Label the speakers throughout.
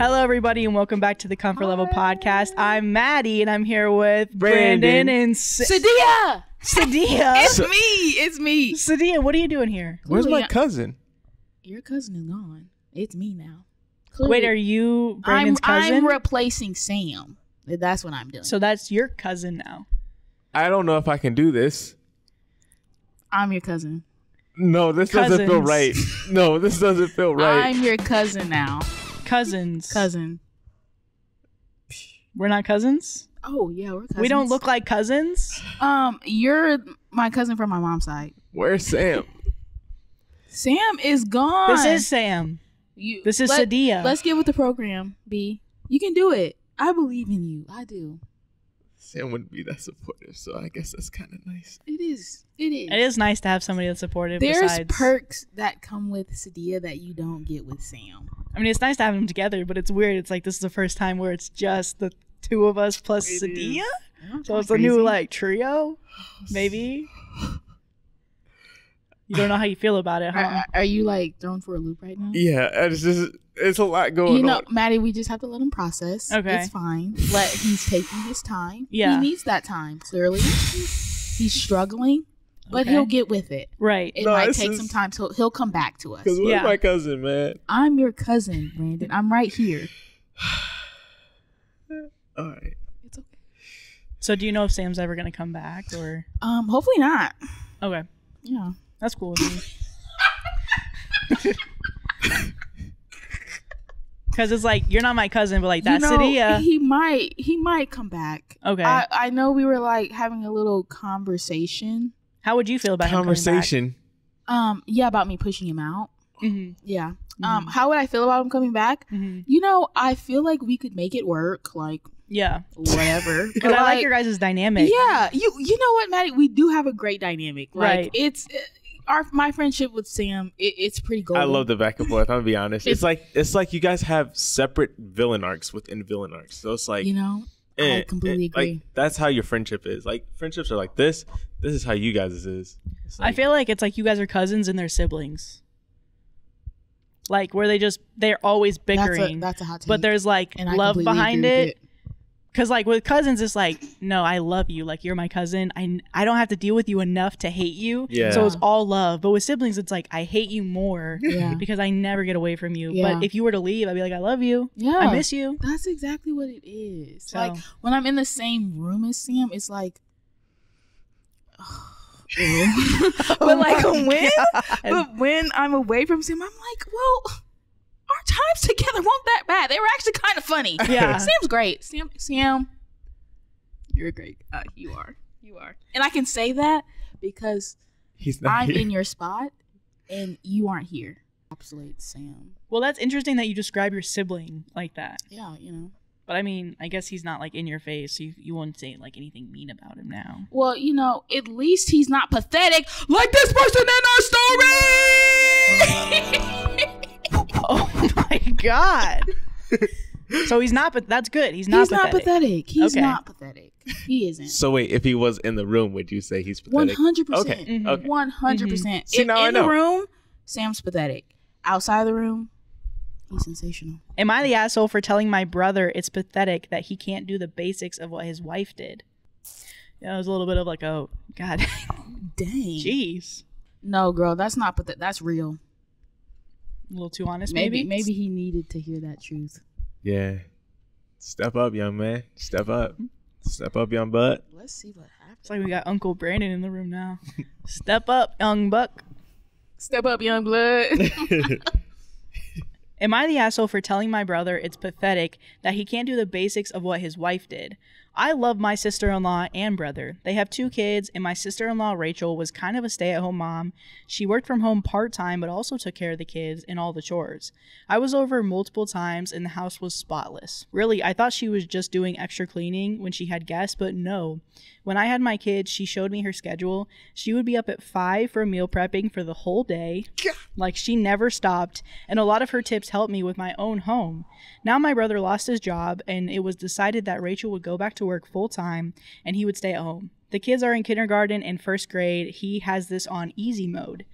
Speaker 1: Hello, everybody, and welcome back to the Comfort Level Podcast. I'm Maddie, and I'm here with Brandon,
Speaker 2: Brandon.
Speaker 1: and S-
Speaker 3: Sahdia!
Speaker 1: Sahdia.
Speaker 3: It's me. It's me.
Speaker 1: Sahdia, what are you doing here?
Speaker 2: Where's my
Speaker 3: Yeah.
Speaker 2: cousin?
Speaker 3: Your cousin is gone. It's me now.
Speaker 1: Wait, are you
Speaker 3: I'm,
Speaker 1: Brandon's cousin?
Speaker 3: I'm replacing Sam. That's what I'm doing.
Speaker 1: so that's your cousin now.
Speaker 2: I don't know if I can do this.
Speaker 3: I'm your cousin.
Speaker 2: No, this doesn't feel
Speaker 1: Cousins.
Speaker 2: right. No, this doesn't feel right.
Speaker 3: I'm your cousin now.
Speaker 1: Cousins.
Speaker 3: Cousin.
Speaker 1: We're not cousins?
Speaker 3: Oh yeah, we're cousins.
Speaker 1: We don't look like cousins?
Speaker 3: Um, you're my cousin from my mom's side.
Speaker 2: Where's Sam?
Speaker 3: Sam is gone.
Speaker 1: This is Sam.
Speaker 3: you.
Speaker 1: This is
Speaker 3: let,
Speaker 1: Sahdia.
Speaker 3: Let's get with the program, B. You can do it. I believe in you. I do.
Speaker 2: Sam wouldn't be that supportive, so I guess that's kind of nice.
Speaker 3: It is. It is.
Speaker 1: It is nice to have somebody that's supportive
Speaker 3: There's
Speaker 1: besides.
Speaker 3: perks that come with Sahdia that you don't get with Sam.
Speaker 1: I mean, it's nice to have them together, but it's weird. It's like this is the first time where it's just the two of us plus
Speaker 2: It
Speaker 1: Sahdia.
Speaker 2: is.
Speaker 1: So it's a new like trio, maybe. You don't know how you feel about it, huh?
Speaker 3: Are, are you like thrown for a loop right now?
Speaker 2: Yeah, it's just it's a lot going on.
Speaker 3: You know,
Speaker 2: on.
Speaker 3: Maddie, we just have to let him process.
Speaker 1: Okay.
Speaker 3: It's fine. Let he's taking his time.
Speaker 1: Yeah.
Speaker 3: He needs that time, clearly. He's struggling, but
Speaker 1: Okay.
Speaker 3: he'll get with it.
Speaker 1: Right.
Speaker 3: It
Speaker 2: No,
Speaker 3: might take
Speaker 2: is-
Speaker 3: some time, so he'll come back to us.
Speaker 2: Cause where's
Speaker 1: Yeah.
Speaker 2: my cousin, man?
Speaker 3: I'm your cousin, Brandon. I'm right here.
Speaker 2: All right.
Speaker 3: It's okay.
Speaker 1: So do you know if Sam's ever gonna come back or?
Speaker 3: Um, hopefully not.
Speaker 1: Okay,
Speaker 3: Yeah.
Speaker 1: that's cool with me. Because it's like you're not my cousin, but like that's
Speaker 3: you know,
Speaker 1: Sahdia.
Speaker 3: He might he might come back.
Speaker 1: Okay.
Speaker 3: I, I know we were like having a little conversation.
Speaker 1: How would you feel about
Speaker 2: Conversation.
Speaker 3: Um, yeah, about me pushing him out.
Speaker 1: Him
Speaker 3: Yeah.
Speaker 1: Mhm.
Speaker 3: Um, how would I feel about him coming back?
Speaker 1: coming back? hmm
Speaker 3: You know, I feel like we could make it work, like
Speaker 1: Yeah,
Speaker 3: whatever.
Speaker 1: because I like your guys' dynamic.
Speaker 3: Yeah, you you know what, Maddie? We do have a great dynamic. Like
Speaker 1: Right.
Speaker 3: it's uh, our my friendship with Sam. It, it's pretty golden.
Speaker 2: I love the back and forth. I'll be honest. It's,
Speaker 3: It's-
Speaker 2: like it's like you guys have separate villain arcs within villain arcs. So it's like
Speaker 3: You know,
Speaker 2: eh,
Speaker 3: I completely
Speaker 2: eh,
Speaker 3: agree.
Speaker 2: Like that's how your friendship is. Like friendships are like this. This is how you guys is. It's
Speaker 1: I feel like it's like you guys are cousins and they're siblings. Like where they just they're always
Speaker 3: that's a
Speaker 1: bickering,
Speaker 3: that's a hot take.
Speaker 1: but there's like
Speaker 3: and
Speaker 1: love behind
Speaker 3: agree with
Speaker 1: it. Cause like with cousins, it's like, no, I love you. Like you're my cousin. I I don't have to deal with you enough to hate you.
Speaker 2: Yeah.
Speaker 1: So it's all love. But with siblings, it's like I hate you more
Speaker 3: Yeah.
Speaker 1: because I never get away from you.
Speaker 3: Yeah.
Speaker 1: But if you were to leave, I'd be like, I love you.
Speaker 3: Yeah,
Speaker 1: I miss you.
Speaker 3: That's exactly what it is.
Speaker 1: So-
Speaker 3: Like when I'm in the same room as Sam, it's like. Ew. but like oh when, but when I'm away from Sam, I'm like, well, our times together weren't that bad. They were actually kind of funny.
Speaker 1: Yeah.
Speaker 3: Sam's great. Sam, Sam, you're great. Uh, you are, you are, and I can say that because
Speaker 2: he's not
Speaker 3: I'm
Speaker 2: here.
Speaker 3: in your spot and you aren't here. Encapsulate Sam.
Speaker 1: Well, that's interesting that you describe your sibling like that.
Speaker 3: Yeah, you know.
Speaker 1: But I mean, I guess he's not like in your face. So you, you won't say like anything mean about him now.
Speaker 3: Well, you know, at least he's not pathetic like this person in our story.
Speaker 1: Oh my god. so he's not, but that's good. He's not
Speaker 3: he's
Speaker 1: pathetic.
Speaker 3: not pathetic. He's
Speaker 1: Okay.
Speaker 3: not pathetic. He isn't.
Speaker 2: So wait, if he was in the room, would you say he's pathetic?
Speaker 3: hundred
Speaker 2: Okay.
Speaker 3: percent.
Speaker 2: Okay. Mm-hmm.
Speaker 3: One hundred percent.
Speaker 2: See, now I
Speaker 3: In the room, Sam's pathetic. Outside the room, he's sensational.
Speaker 1: Am I the asshole for telling my brother it's pathetic that he can't do the basics of what his wife did? Yeah, it was a little bit of like, oh god,
Speaker 3: Dang.
Speaker 1: jeez,
Speaker 3: No, girl, that's not pathetic. That's real.
Speaker 1: A little too honest,
Speaker 3: Maybe,
Speaker 1: maybe.
Speaker 3: maybe he needed to hear that truth.
Speaker 2: Yeah. Step up, young man. Step up. Step up, young butt.
Speaker 3: Let's see what happens.
Speaker 1: It's like we got Uncle Brandon in the room now. Step up, young buck.
Speaker 3: Step up, young blood.
Speaker 1: Am I the asshole for telling my brother it's pathetic that he can't do the basics of what his wife did? I love my sister in law and brother. They have two kids, and my sister in law, Rachel, was kind of a stay at home mom. She worked from home part time, but also took care of the kids and all the chores. I was over multiple times, and the house was spotless. Really, I thought she was just doing extra cleaning when she had guests, but no. When I had my kids, she showed me her schedule. She would be up at 5 for meal prepping for the whole day. Like she never stopped, and a lot of her tips helped me with my own home. Now my brother lost his job, and it was decided that Rachel would go back to work full time and he would stay at home. The kids are in kindergarten and first grade. He has this on easy mode.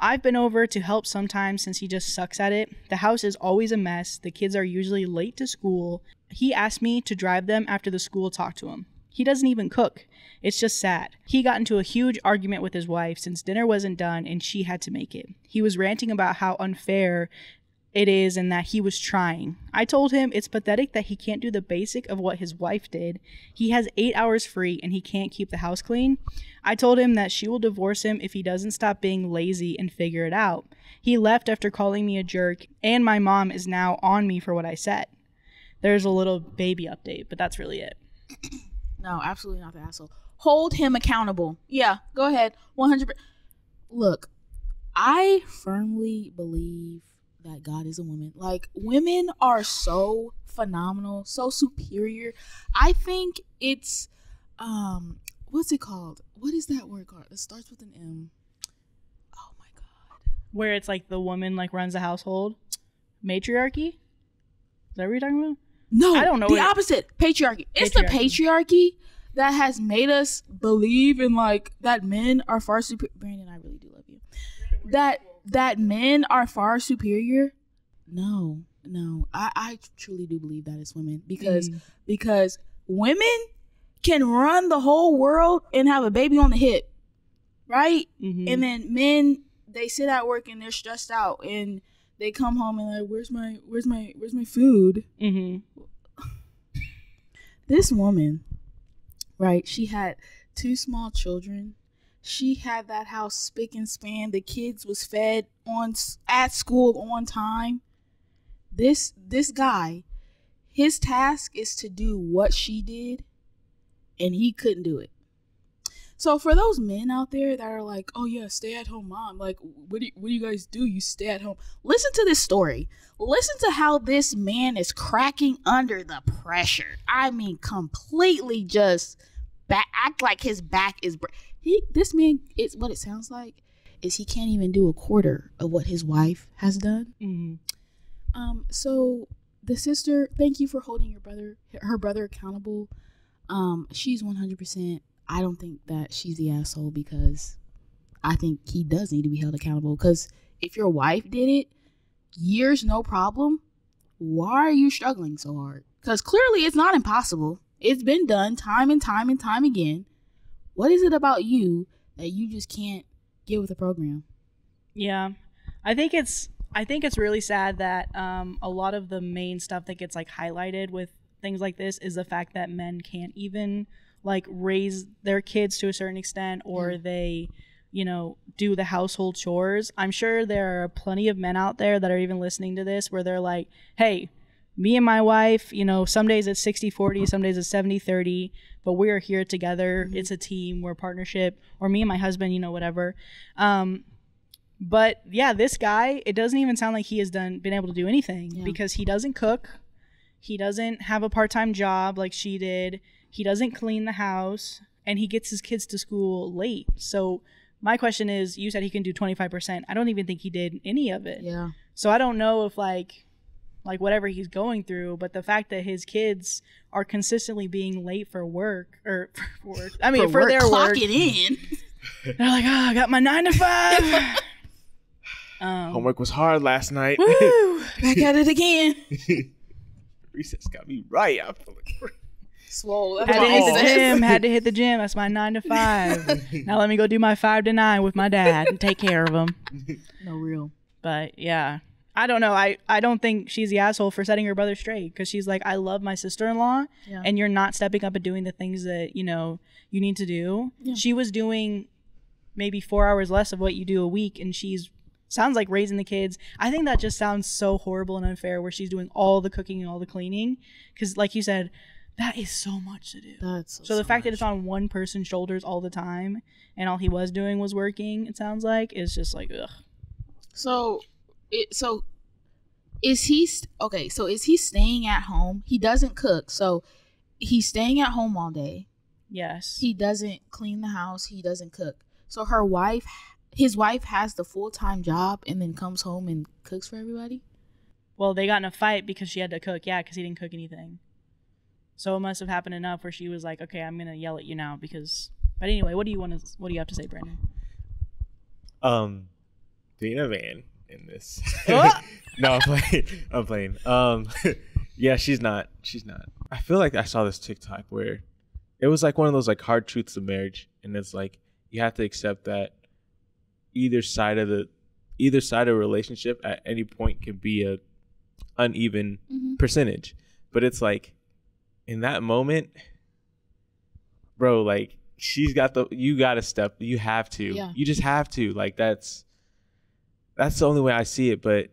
Speaker 1: I've been over to help sometimes since he just sucks at it. The house is always a mess. The kids are usually late to school. He asked me to drive them after the school talked to him. He doesn't even cook. It's just sad. He got into a huge argument with his wife since dinner wasn't done and she had to make it. He was ranting about how unfair it is and that he was trying. I told him it's pathetic that he can't do the basic of what his wife did. He has eight hours free and he can't keep the house clean. I told him that she will divorce him if he doesn't stop being lazy and figure it out. He left after calling me a jerk, and my mom is now on me for what I said. There's a little baby update, but that's really it.
Speaker 3: No, absolutely not the asshole. Hold him accountable. Yeah, go ahead. 100 Look, I firmly believe that God is a woman. Like women are so phenomenal, so superior. I think it's um what's it called? What is that word called? It starts with an M. Oh my god.
Speaker 1: Where it's like the woman like runs the household. Matriarchy? Is that what you're talking about?
Speaker 3: No,
Speaker 1: I don't know
Speaker 3: The opposite, patriarchy. It's the patriarchy that has made us believe in like that men are far superior. Brandon, I really do love you. That that men are far superior. No, no, I I truly do believe that it's women because
Speaker 1: Mm.
Speaker 3: because women can run the whole world and have a baby on the hip, right?
Speaker 1: Mhm.
Speaker 3: And then men they sit at work and they're stressed out and they come home and like, where's my where's my where's my food?
Speaker 1: Mm-hmm.
Speaker 3: this woman, right? She had two small children. She had that house spick and span. The kids was fed on at school on time. This this guy, his task is to do what she did, and he couldn't do it. So for those men out there that are like, "Oh yeah, stay at home mom," like, what do you, what do you guys do? You stay at home. Listen to this story. Listen to how this man is cracking under the pressure. I mean, completely just back act like his back is. He this man it's what it sounds like is he can't even do a quarter of what his wife has done.
Speaker 1: Mhm.
Speaker 3: Um, so the sister, thank you for holding your brother, her brother accountable. Um, she's one hundred percent. I don't think that she's the asshole because I think he does need to be held accountable. Because if your wife did it, years no problem. Why are you struggling so hard? Because clearly it's not impossible. It's been done time and time and time again. What is it about you that you just can't get with the program?
Speaker 1: Yeah. I think it's I think it's really sad that um, a lot of the main stuff that gets like highlighted with things like this is the fact that men can't even like raise their kids to a certain extent or
Speaker 3: Yeah.
Speaker 1: they you know do the household chores. I'm sure there are plenty of men out there that are even listening to this where they're like, "Hey, me and my wife, you know, some days it's 60-40, some days it's 70-30, but we're here together. It's a team, we're a partnership, or me and my husband, you know, whatever." Um but yeah, this guy, it doesn't even sound like he has done been able to do anything
Speaker 3: Yeah.
Speaker 1: because he doesn't cook. He doesn't have a part-time job like she did. He doesn't clean the house and he gets his kids to school late. So my question is, you said he can do 25%. I don't even think he did any of it.
Speaker 3: Yeah.
Speaker 1: So I don't know if like like whatever he's going through, but the fact that his kids are consistently being late for work or for work. I mean, for,
Speaker 3: work,
Speaker 1: their
Speaker 3: clock
Speaker 1: work.
Speaker 3: it in.
Speaker 1: They're like, "Oh, I got my 9 to 5." um,
Speaker 2: Homework was hard last night.
Speaker 1: Woo!
Speaker 3: Back at it again.
Speaker 2: Recess got me right. I feel like
Speaker 3: Swole.
Speaker 1: Had to hit the gym. Had to hit the gym. That's my nine to five. now let me go do my five to nine with my dad and take care of him.
Speaker 3: No real.
Speaker 1: But yeah, I don't know. I I don't think she's the asshole for setting her brother straight because she's like, I love my sister in law,
Speaker 3: Yeah.
Speaker 1: and you're not stepping up and doing the things that you know you need to do.
Speaker 3: Yeah.
Speaker 1: She was doing maybe four hours less of what you do a week, and she's sounds like raising the kids. I think that just sounds so horrible and unfair where she's doing all the cooking and all the cleaning because, like you said, that is so much to do.
Speaker 3: That's
Speaker 1: So the fact that it's on one person's shoulders all the time and all he was doing was working, it sounds like, is just like ugh.
Speaker 3: So, it so is he okay? So is he staying at home? He doesn't cook, so he's staying at home all day.
Speaker 1: Yes.
Speaker 3: He doesn't clean the house. He doesn't cook. So her wife, his wife, has the full time job and then comes home and cooks for everybody.
Speaker 1: well, they got in a fight because she had to cook. Yeah, because he didn't cook anything. So it must have happened enough where she was like, "Okay, I'm gonna yell at you now because." But anyway, what do you want to? What do you have to say, Brandon?
Speaker 2: um Tina Van in this. No, I'm playing. I'm playing. Um, yeah, she's not. She's not. I feel like I saw this TikTok where it was like one of those like hard truths of marriage, and it's like you have to accept that either side of the either side of a relationship at any point can be a uneven
Speaker 3: Mhm.
Speaker 2: percentage, but it's like in that moment, bro, like she's got the you got to step, you have to,
Speaker 3: Yeah.
Speaker 2: you just have to, like that's that's the only way I see it. But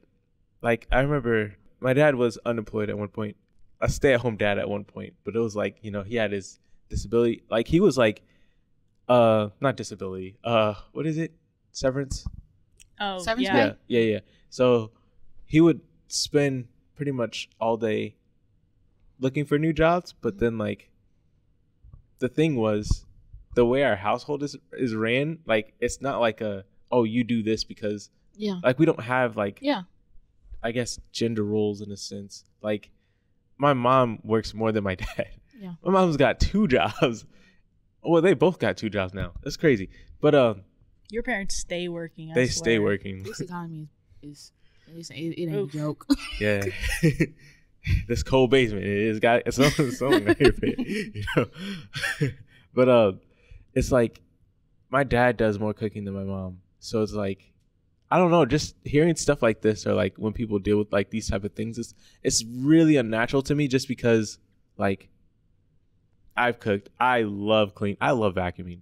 Speaker 2: like I remember my dad was unemployed at one point, a stay at home dad at one point, but it was like you know he had his disability, like he was like uh not disability, uh what is it, severance.
Speaker 1: Oh,
Speaker 3: Severance
Speaker 1: yeah.
Speaker 3: pay?
Speaker 2: Yeah, yeah, yeah. So he would spend pretty much all day looking for new jobs, but then like the thing was the way our household is is ran, like it's not like a oh you do this because
Speaker 3: Yeah.
Speaker 2: like we don't have like
Speaker 3: Yeah.
Speaker 2: I guess gender roles in a sense. Like my mom works more than my dad.
Speaker 3: Yeah.
Speaker 2: My mom's got two jobs. Well, they both got two jobs now. That's crazy. But um
Speaker 1: Your parents stay working. I
Speaker 2: they stay working.
Speaker 3: This economy is, is it, it ain't
Speaker 1: Oof.
Speaker 3: a joke.
Speaker 2: Yeah. this cold basement. It is got it's on something here, you know. but uh it's like my dad does more cooking than my mom. So it's like I don't know, just hearing stuff like this or like when people deal with like these type of things it's it's really unnatural to me just because like I've cooked. I love clean. I love vacuuming.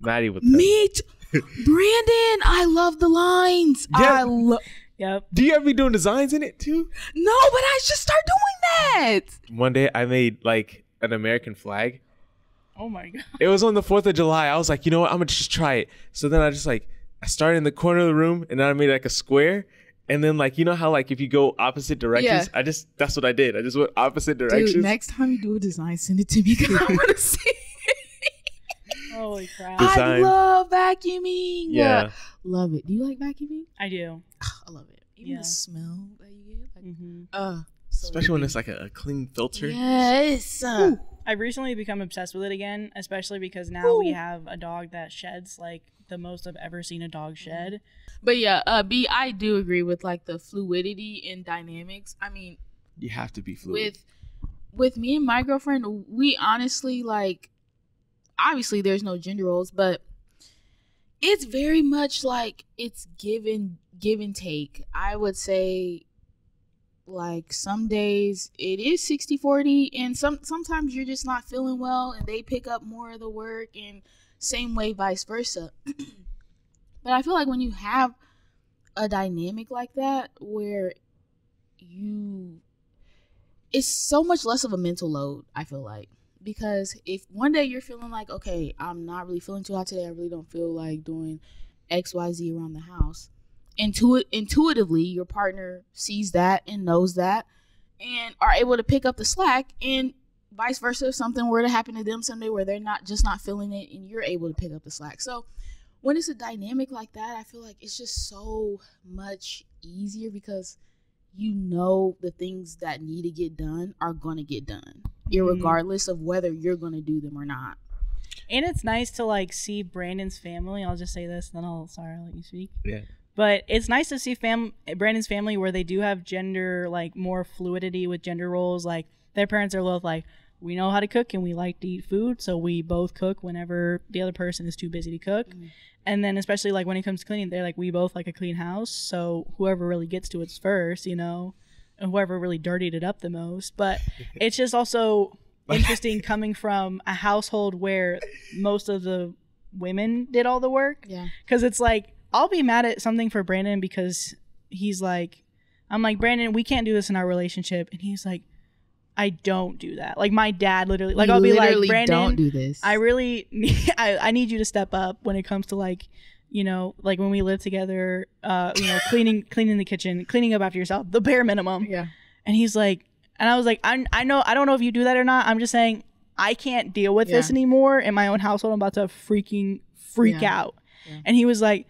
Speaker 2: Maddie with that.
Speaker 3: Me, Brandon. I love the lines.
Speaker 2: Yeah.
Speaker 3: I love.
Speaker 1: Yep.
Speaker 2: Do you ever be doing designs in it too?
Speaker 3: No, but I should start doing that.
Speaker 2: One day I made like an American flag
Speaker 1: Oh my god.
Speaker 2: It was on the Fourth of July. I was like, you know what? I'm gonna just try it. So then I just like I started in the corner of the room and then I made like a square. And then like you know how like if you go opposite directions,
Speaker 3: Yeah.
Speaker 2: I just that's what I did. I just went opposite directions.
Speaker 3: Dude, next time you do a design, send it to me because I want to see.
Speaker 1: Holy crap.
Speaker 2: This-
Speaker 3: I love vacuuming.
Speaker 2: yeah.
Speaker 3: love it. Do you like vacuuming?
Speaker 1: I do.
Speaker 3: I love it. Even
Speaker 1: Yeah.
Speaker 3: the smell that you get, like,
Speaker 1: hmm
Speaker 3: uh, so
Speaker 2: Especially when it's like a, a clean filter.
Speaker 3: yes. Uh,
Speaker 1: I've recently become obsessed with it again, especially because now we have a dog that sheds like the most I've ever seen a dog shed.
Speaker 3: But yeah, uh, B, I do agree with like the fluidity and dynamics. I mean,
Speaker 2: You have to be fluid.
Speaker 3: with with me and my girlfriend, we honestly like. Obviously, there's no gender roles, but it's very much like it's given give and take. I would say like some days it is 60 40 and some sometimes you're just not feeling well and they pick up more of the work and same way vice versa. But i feel like when you have a dynamic like that where you it's so much less of a mental load i feel like. Because if one day you're feeling like okay i'm not really feeling too hot today i really don't feel like doing xyz around the house intuit intuitively your partner sees that and knows that and are able to pick up the slack and vice versa if something were to happen to them someday where they're not just not feeling it and you're able to pick up the slack so when it's a dynamic like that i feel like it's just so much easier because you know the things that need to get done are going to get done mm-hmm. irregardless of whether you're going to do them or not
Speaker 1: And it's nice to like see Brandon's family. I'll just say this, then I'll sorry, I'll let you speak.
Speaker 2: yeah.
Speaker 1: But it's nice to see fam Brandon's family where they do have gender like more fluidity with gender roles. Like their parents are both like, we know how to cook and we like to eat food, so we both cook whenever the other person is too busy to cook.
Speaker 3: Mhm.
Speaker 1: And then especially like when it comes to cleaning, they're like, we both like a clean house, so whoever really gets to it first, you know, and whoever really dirtied it up the most. But it's just also interesting coming from a household where most of the women did all the work
Speaker 3: yeah
Speaker 1: because it's like I'll be mad at something for Brandon because he's like, I'm like Brandon, we can't do this in our relationship, and he's like, I don't do that. Like my dad literally, like
Speaker 3: We
Speaker 1: I'll be like, Brandon,
Speaker 3: don't do this
Speaker 1: I really, I, I need you to step up when it comes to like, you know, like when we live together, uh, you know, cleaning, cleaning the kitchen, cleaning up after yourself, the bare minimum.
Speaker 3: yeah
Speaker 1: And he's like, and I was like, I, I know, I don't know if you do that or not. I'm just saying, I can't deal with this anymore in my own household. I'm about to freaking freak
Speaker 3: Yeah.
Speaker 1: out.
Speaker 3: Yeah.
Speaker 1: And he was like,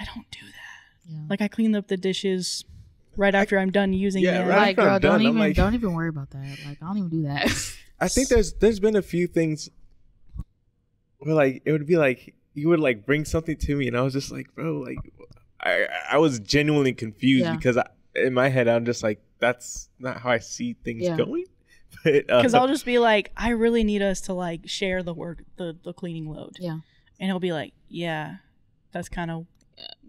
Speaker 1: I don't do that.
Speaker 3: yeah
Speaker 1: Like I clean up the dishes right after I'm done using
Speaker 2: Yeah,
Speaker 1: them.
Speaker 2: right.
Speaker 3: like girl don't
Speaker 2: done,
Speaker 3: even
Speaker 2: like-
Speaker 3: don't even worry about that like i don't even do that
Speaker 2: I think there's there's been a few things where like it would be like you would like bring something to me and I was just like, bro, like I I was genuinely confused
Speaker 3: Yeah.
Speaker 2: because I, in my head I'm just like that's not how I see things
Speaker 3: Yeah.
Speaker 2: going. But uh,
Speaker 1: Because I'll just be like, I really need us to like share the work, the the cleaning load.
Speaker 3: Yeah.
Speaker 1: And he'll be like, Yeah, that's kind of.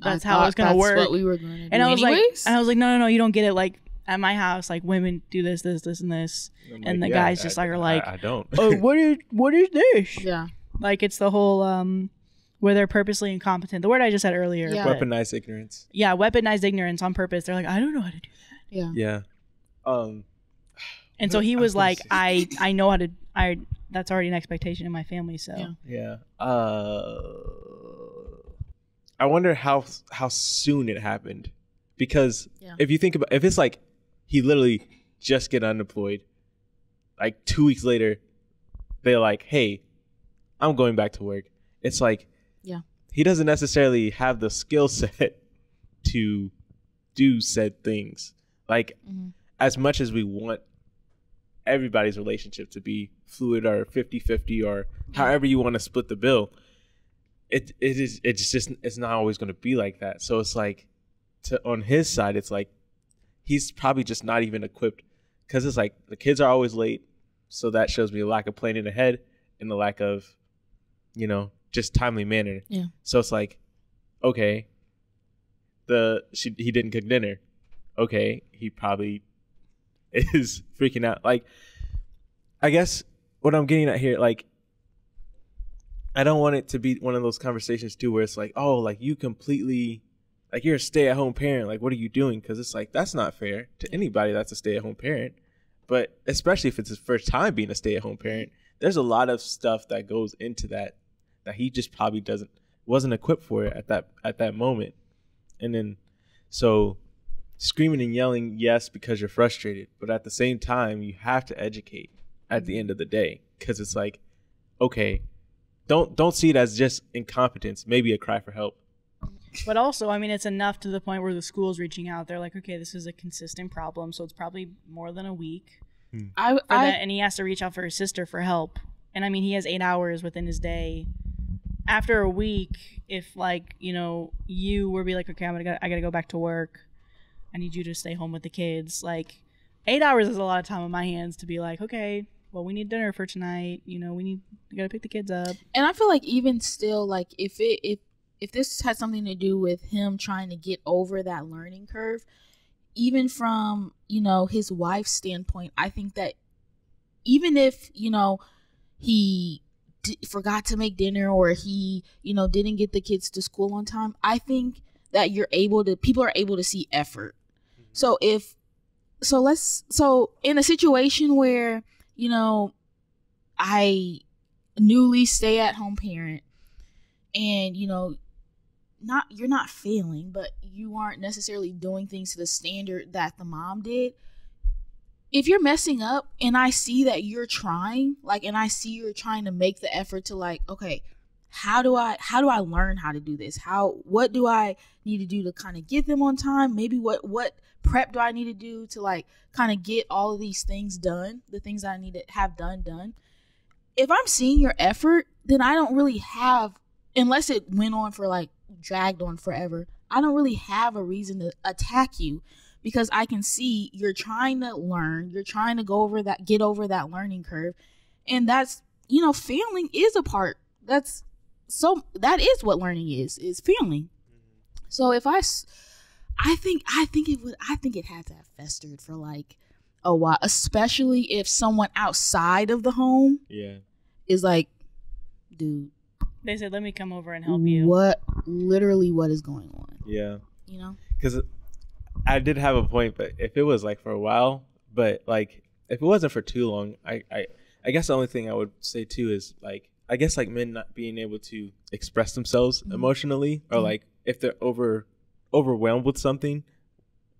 Speaker 3: I
Speaker 1: That's how it's
Speaker 3: thought
Speaker 1: gonna
Speaker 3: that's
Speaker 1: work.
Speaker 3: What we were gonna do
Speaker 1: And I was
Speaker 3: anyways.
Speaker 1: like, and I was like, No, no, no, you don't get it. Like at my house, like women do this, this, this, and this.
Speaker 2: I'm
Speaker 1: and
Speaker 2: like,
Speaker 1: the guys just, like, are like,
Speaker 2: I, I don't.
Speaker 1: oh, what is what is this?
Speaker 3: yeah,
Speaker 1: Like it's the whole um, where they're purposely incompetent. The word I just said earlier.
Speaker 3: Yeah.
Speaker 2: weaponized ignorance.
Speaker 1: yeah, weaponized ignorance on purpose. They're like, I don't know how to do. That.
Speaker 3: yeah,
Speaker 2: Yeah. Um.
Speaker 1: And so he was
Speaker 2: was
Speaker 1: like,
Speaker 2: say-
Speaker 1: I I know how to. I that's already an expectation in my family. So
Speaker 3: Yeah.
Speaker 2: Yeah. Uh. I wonder how how soon it happened, because
Speaker 3: Yeah.
Speaker 2: if you think about if it's like he literally just get unemployed, like two weeks later, they're like, "Hey, I'm going back to work." It's like,
Speaker 3: Yeah.
Speaker 2: he doesn't necessarily have the skill set to do said things. Like
Speaker 3: Mhm.
Speaker 2: as much as we want everybody's relationship to be fluid or 50-50 or however you want to split the bill it it is it's just it's not always going to be like that. So it's like to on his side it's like he's probably just not even equipped because it's like the kids are always late. So that shows me a lack of planning ahead and the lack of you know just timely manner.
Speaker 3: Yeah.
Speaker 2: so it's like okay the she he didn't cook dinner. Okay he probably is freaking out. Like i guess what i'm getting at here like i don't want it to be one of those conversations too where it's like oh like you completely like you're a stay-at-home parent. Like what are you doing? Because it's like that's not fair to anybody that's a stay-at-home parent. But especially if it's his first time being a stay-at-home parent there's a lot of stuff that goes into that that he just probably doesn't wasn't equipped for it at that at that moment. And then so screaming and yelling yes because you're frustrated. But at the same time you have to educate at the end of the day. Because it's like okay don't don't see it as just incompetence maybe a cry for help
Speaker 1: But also, I mean, it's enough to the point where the school's reaching out. They're like, okay, this is a consistent problem, so it's probably more than a week hmm.
Speaker 3: I,
Speaker 1: for
Speaker 3: I
Speaker 1: that, and he has to reach out for his sister for help. And I mean, he has eight hours within his day. After a week, if like you know, you were be like, okay, I'm gonna, go, I gotta go back to work. I need you to stay home with the kids. Like, eight hours is a lot of time on my hands to be like, okay, well, we need dinner for tonight. You know, we need, we gotta pick the kids up.
Speaker 3: and I feel like even still, like if it if if this had something to do with him trying to get over that learning curve, even from you know his wife's standpoint, I think that even if you know he d- forgot to make dinner or he you know didn't get the kids to school on time, I think that you're able to people are able to see effort. Mm-hmm. So if so let's so in a situation where you know I newly stay at home parent and you know not you're not failing but you aren't necessarily doing things to the standard that the mom did. If you're messing up and i see that you're trying like and i see you're trying to make the effort to like okay how do i how do i learn how to do this how what do i need to do to kind of get them on time maybe what what prep do i need to do to like kind of get all of these things done the things i need to have done done if I'm seeing your effort, then I don't really have, unless it went on for like dragged on forever, I don't really have a reason to attack you because I can see you're trying to learn, you're trying to go over that, get over that learning curve. And that's, you know, failing is a part. That's so, that is what learning is, is feeling. So if I, I think, I think it would, I think it had to have festered for like a while, especially if someone outside of the home
Speaker 2: yeah
Speaker 3: is like, dude,
Speaker 1: They said, let me come over and help you.
Speaker 3: what literally what is going on?
Speaker 2: yeah
Speaker 3: You know?
Speaker 2: because I did have a point, but if it was like for a while, but like if it wasn't for too long, I I, I guess the only thing I would say too is like I guess like men not being able to express themselves
Speaker 3: Mhm.
Speaker 2: emotionally, or
Speaker 3: Mhm.
Speaker 2: like if they're over overwhelmed with something,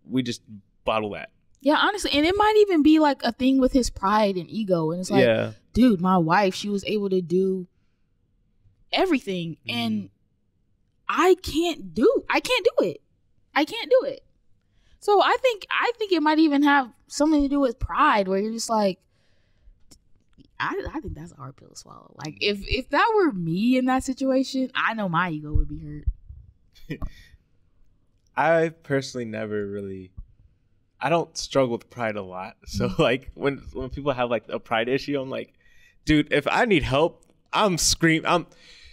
Speaker 2: we just bottle that.
Speaker 3: Yeah, honestly, and it might even be like a thing with his pride and ego, and it's like,
Speaker 2: yeah,
Speaker 3: dude, my wife, she was able to do everything, and I can't do, I can't do it, I can't do it. So I think, I think it might even have something to do with pride, where you're just like, I, I think that's a hard pill to swallow. Like mm. if if that were me in that situation, I know my ego would be hurt.
Speaker 2: I personally never really. I don't struggle with pride a lot. So mm. like when when people have like a pride issue, I'm like, dude, if I need help, I'm scream. I'm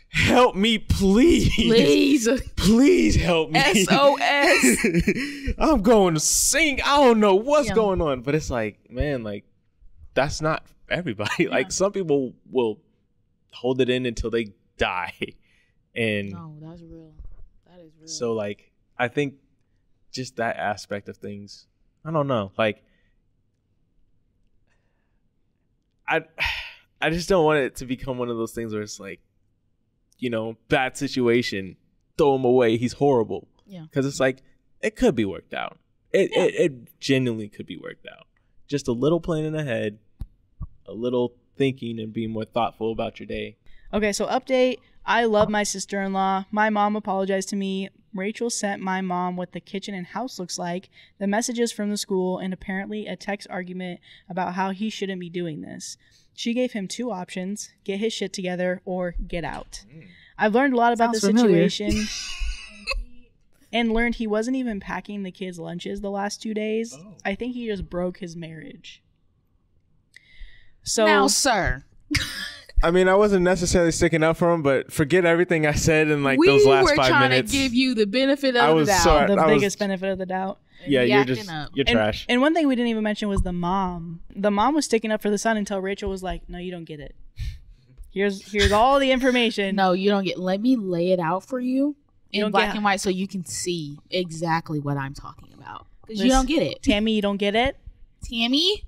Speaker 2: help me, please,
Speaker 3: Please.
Speaker 2: please help me.
Speaker 3: SOS.
Speaker 2: I'm going to sing. I don't know what's
Speaker 3: Yeah.
Speaker 2: going on, but it's like, man, like that's not everybody. Like some people will hold it in until they die, and
Speaker 3: No, that's real. That is real.
Speaker 2: so like I think just that aspect of things. I don't know. Like I I just don't want it to become one of those things where it's like, you know, bad situation, throw him away, he's horrible.
Speaker 3: Yeah.
Speaker 2: Cuz it's like it could be worked out. It, it it genuinely could be worked out. Just a little planning ahead, a little thinking and being more thoughtful about your day.
Speaker 1: Okay, so update. I love my sister in law. My mom apologized to me. Rachel sent my mom what the kitchen and house looks like, the messages from the school, and apparently a text argument about how he shouldn't be doing this. She gave him two options get his shit together or get out. Mm. I've learned a lot about
Speaker 3: Sounds
Speaker 1: the situation and learned he wasn't even packing the kids' lunches the last two days.
Speaker 2: Oh.
Speaker 1: I think he just broke his marriage. So
Speaker 3: now, sir,
Speaker 2: I mean, I wasn't necessarily sticking up for him, but forget everything I said in like
Speaker 3: we
Speaker 2: those last five minutes.
Speaker 3: We were
Speaker 2: five
Speaker 3: trying to give you the benefit of
Speaker 2: I
Speaker 3: the doubt.
Speaker 2: sorry.
Speaker 1: the
Speaker 2: I was-
Speaker 1: biggest benefit of the doubt.
Speaker 2: yeah, you're just
Speaker 3: up.
Speaker 2: you're
Speaker 1: And,
Speaker 2: trash.
Speaker 1: and one thing we didn't even mention was the mom. The mom was sticking up for the son until Rachel was like, "No, you don't get it. Here's here's all the information."
Speaker 3: No, you don't get. Let me lay it out for you
Speaker 1: You
Speaker 3: in
Speaker 1: don't
Speaker 3: black
Speaker 1: get-
Speaker 3: and white so you can see exactly what I'm talking about. Because you don't get it.
Speaker 1: Tammy, you don't get it.
Speaker 3: Tammy,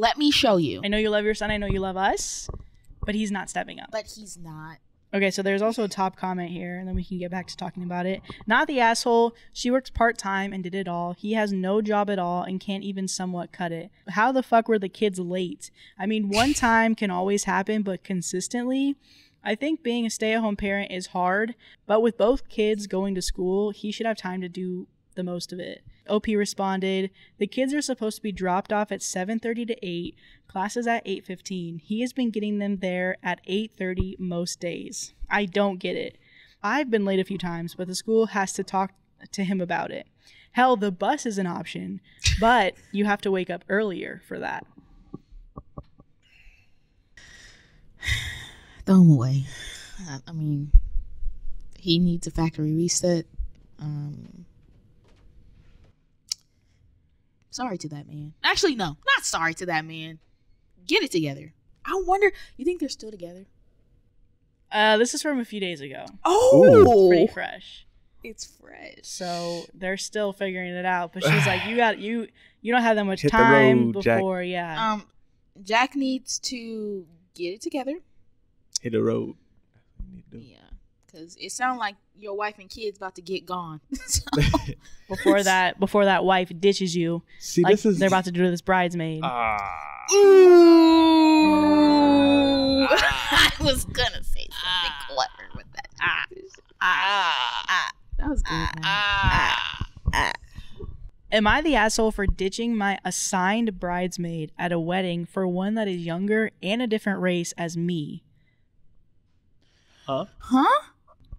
Speaker 3: let me show you.
Speaker 1: I know you love your son. I know you love us, but he's not stepping up.
Speaker 3: But he's not.
Speaker 1: Okay, so there's also a top comment here, and then we can get back to talking about it. Not the asshole. She works part time and did it all. He has no job at all and can't even somewhat cut it. How the fuck were the kids late? I mean, one time can always happen, but consistently. I think being a stay at home parent is hard, but with both kids going to school, he should have time to do the most of it. OP responded, "The kids are supposed to be dropped off at 7:30 to 8, classes at 8:15. He has been getting them there at 8:30 most days. I don't get it. I've been late a few times, but the school has to talk to him about it. Hell, the bus is an option, but you have to wake up earlier for that.
Speaker 3: Throw him away. I mean, he needs a factory reset. Um, sorry to that man. Actually, no, not sorry to that man. Get it together. I wonder. You think they're still together?
Speaker 1: Uh, this is from a few days ago.
Speaker 3: Oh, it's
Speaker 1: Pretty fresh.
Speaker 3: it's fresh.
Speaker 1: So they're still figuring it out. But she's like, you got you you don't have that much
Speaker 2: Hit
Speaker 1: time
Speaker 2: road, Jack.
Speaker 1: before, yeah.
Speaker 3: Um, Jack needs to get it together.
Speaker 2: Hit the road.
Speaker 3: Yeah, because it sounds like your wife and kids about to get gone.
Speaker 1: before that before that wife ditches you,
Speaker 2: See,
Speaker 1: like
Speaker 2: this is
Speaker 1: they're about to do to this bridesmaid.
Speaker 2: Ah.
Speaker 3: Ooh. I was gonna say something ah. clever with that. Ah. Ah. ah, that was good. man.
Speaker 1: Am I the asshole for ditching my assigned bridesmaid at a wedding for one that is younger and a different race as me?
Speaker 2: Huh?
Speaker 3: Huh?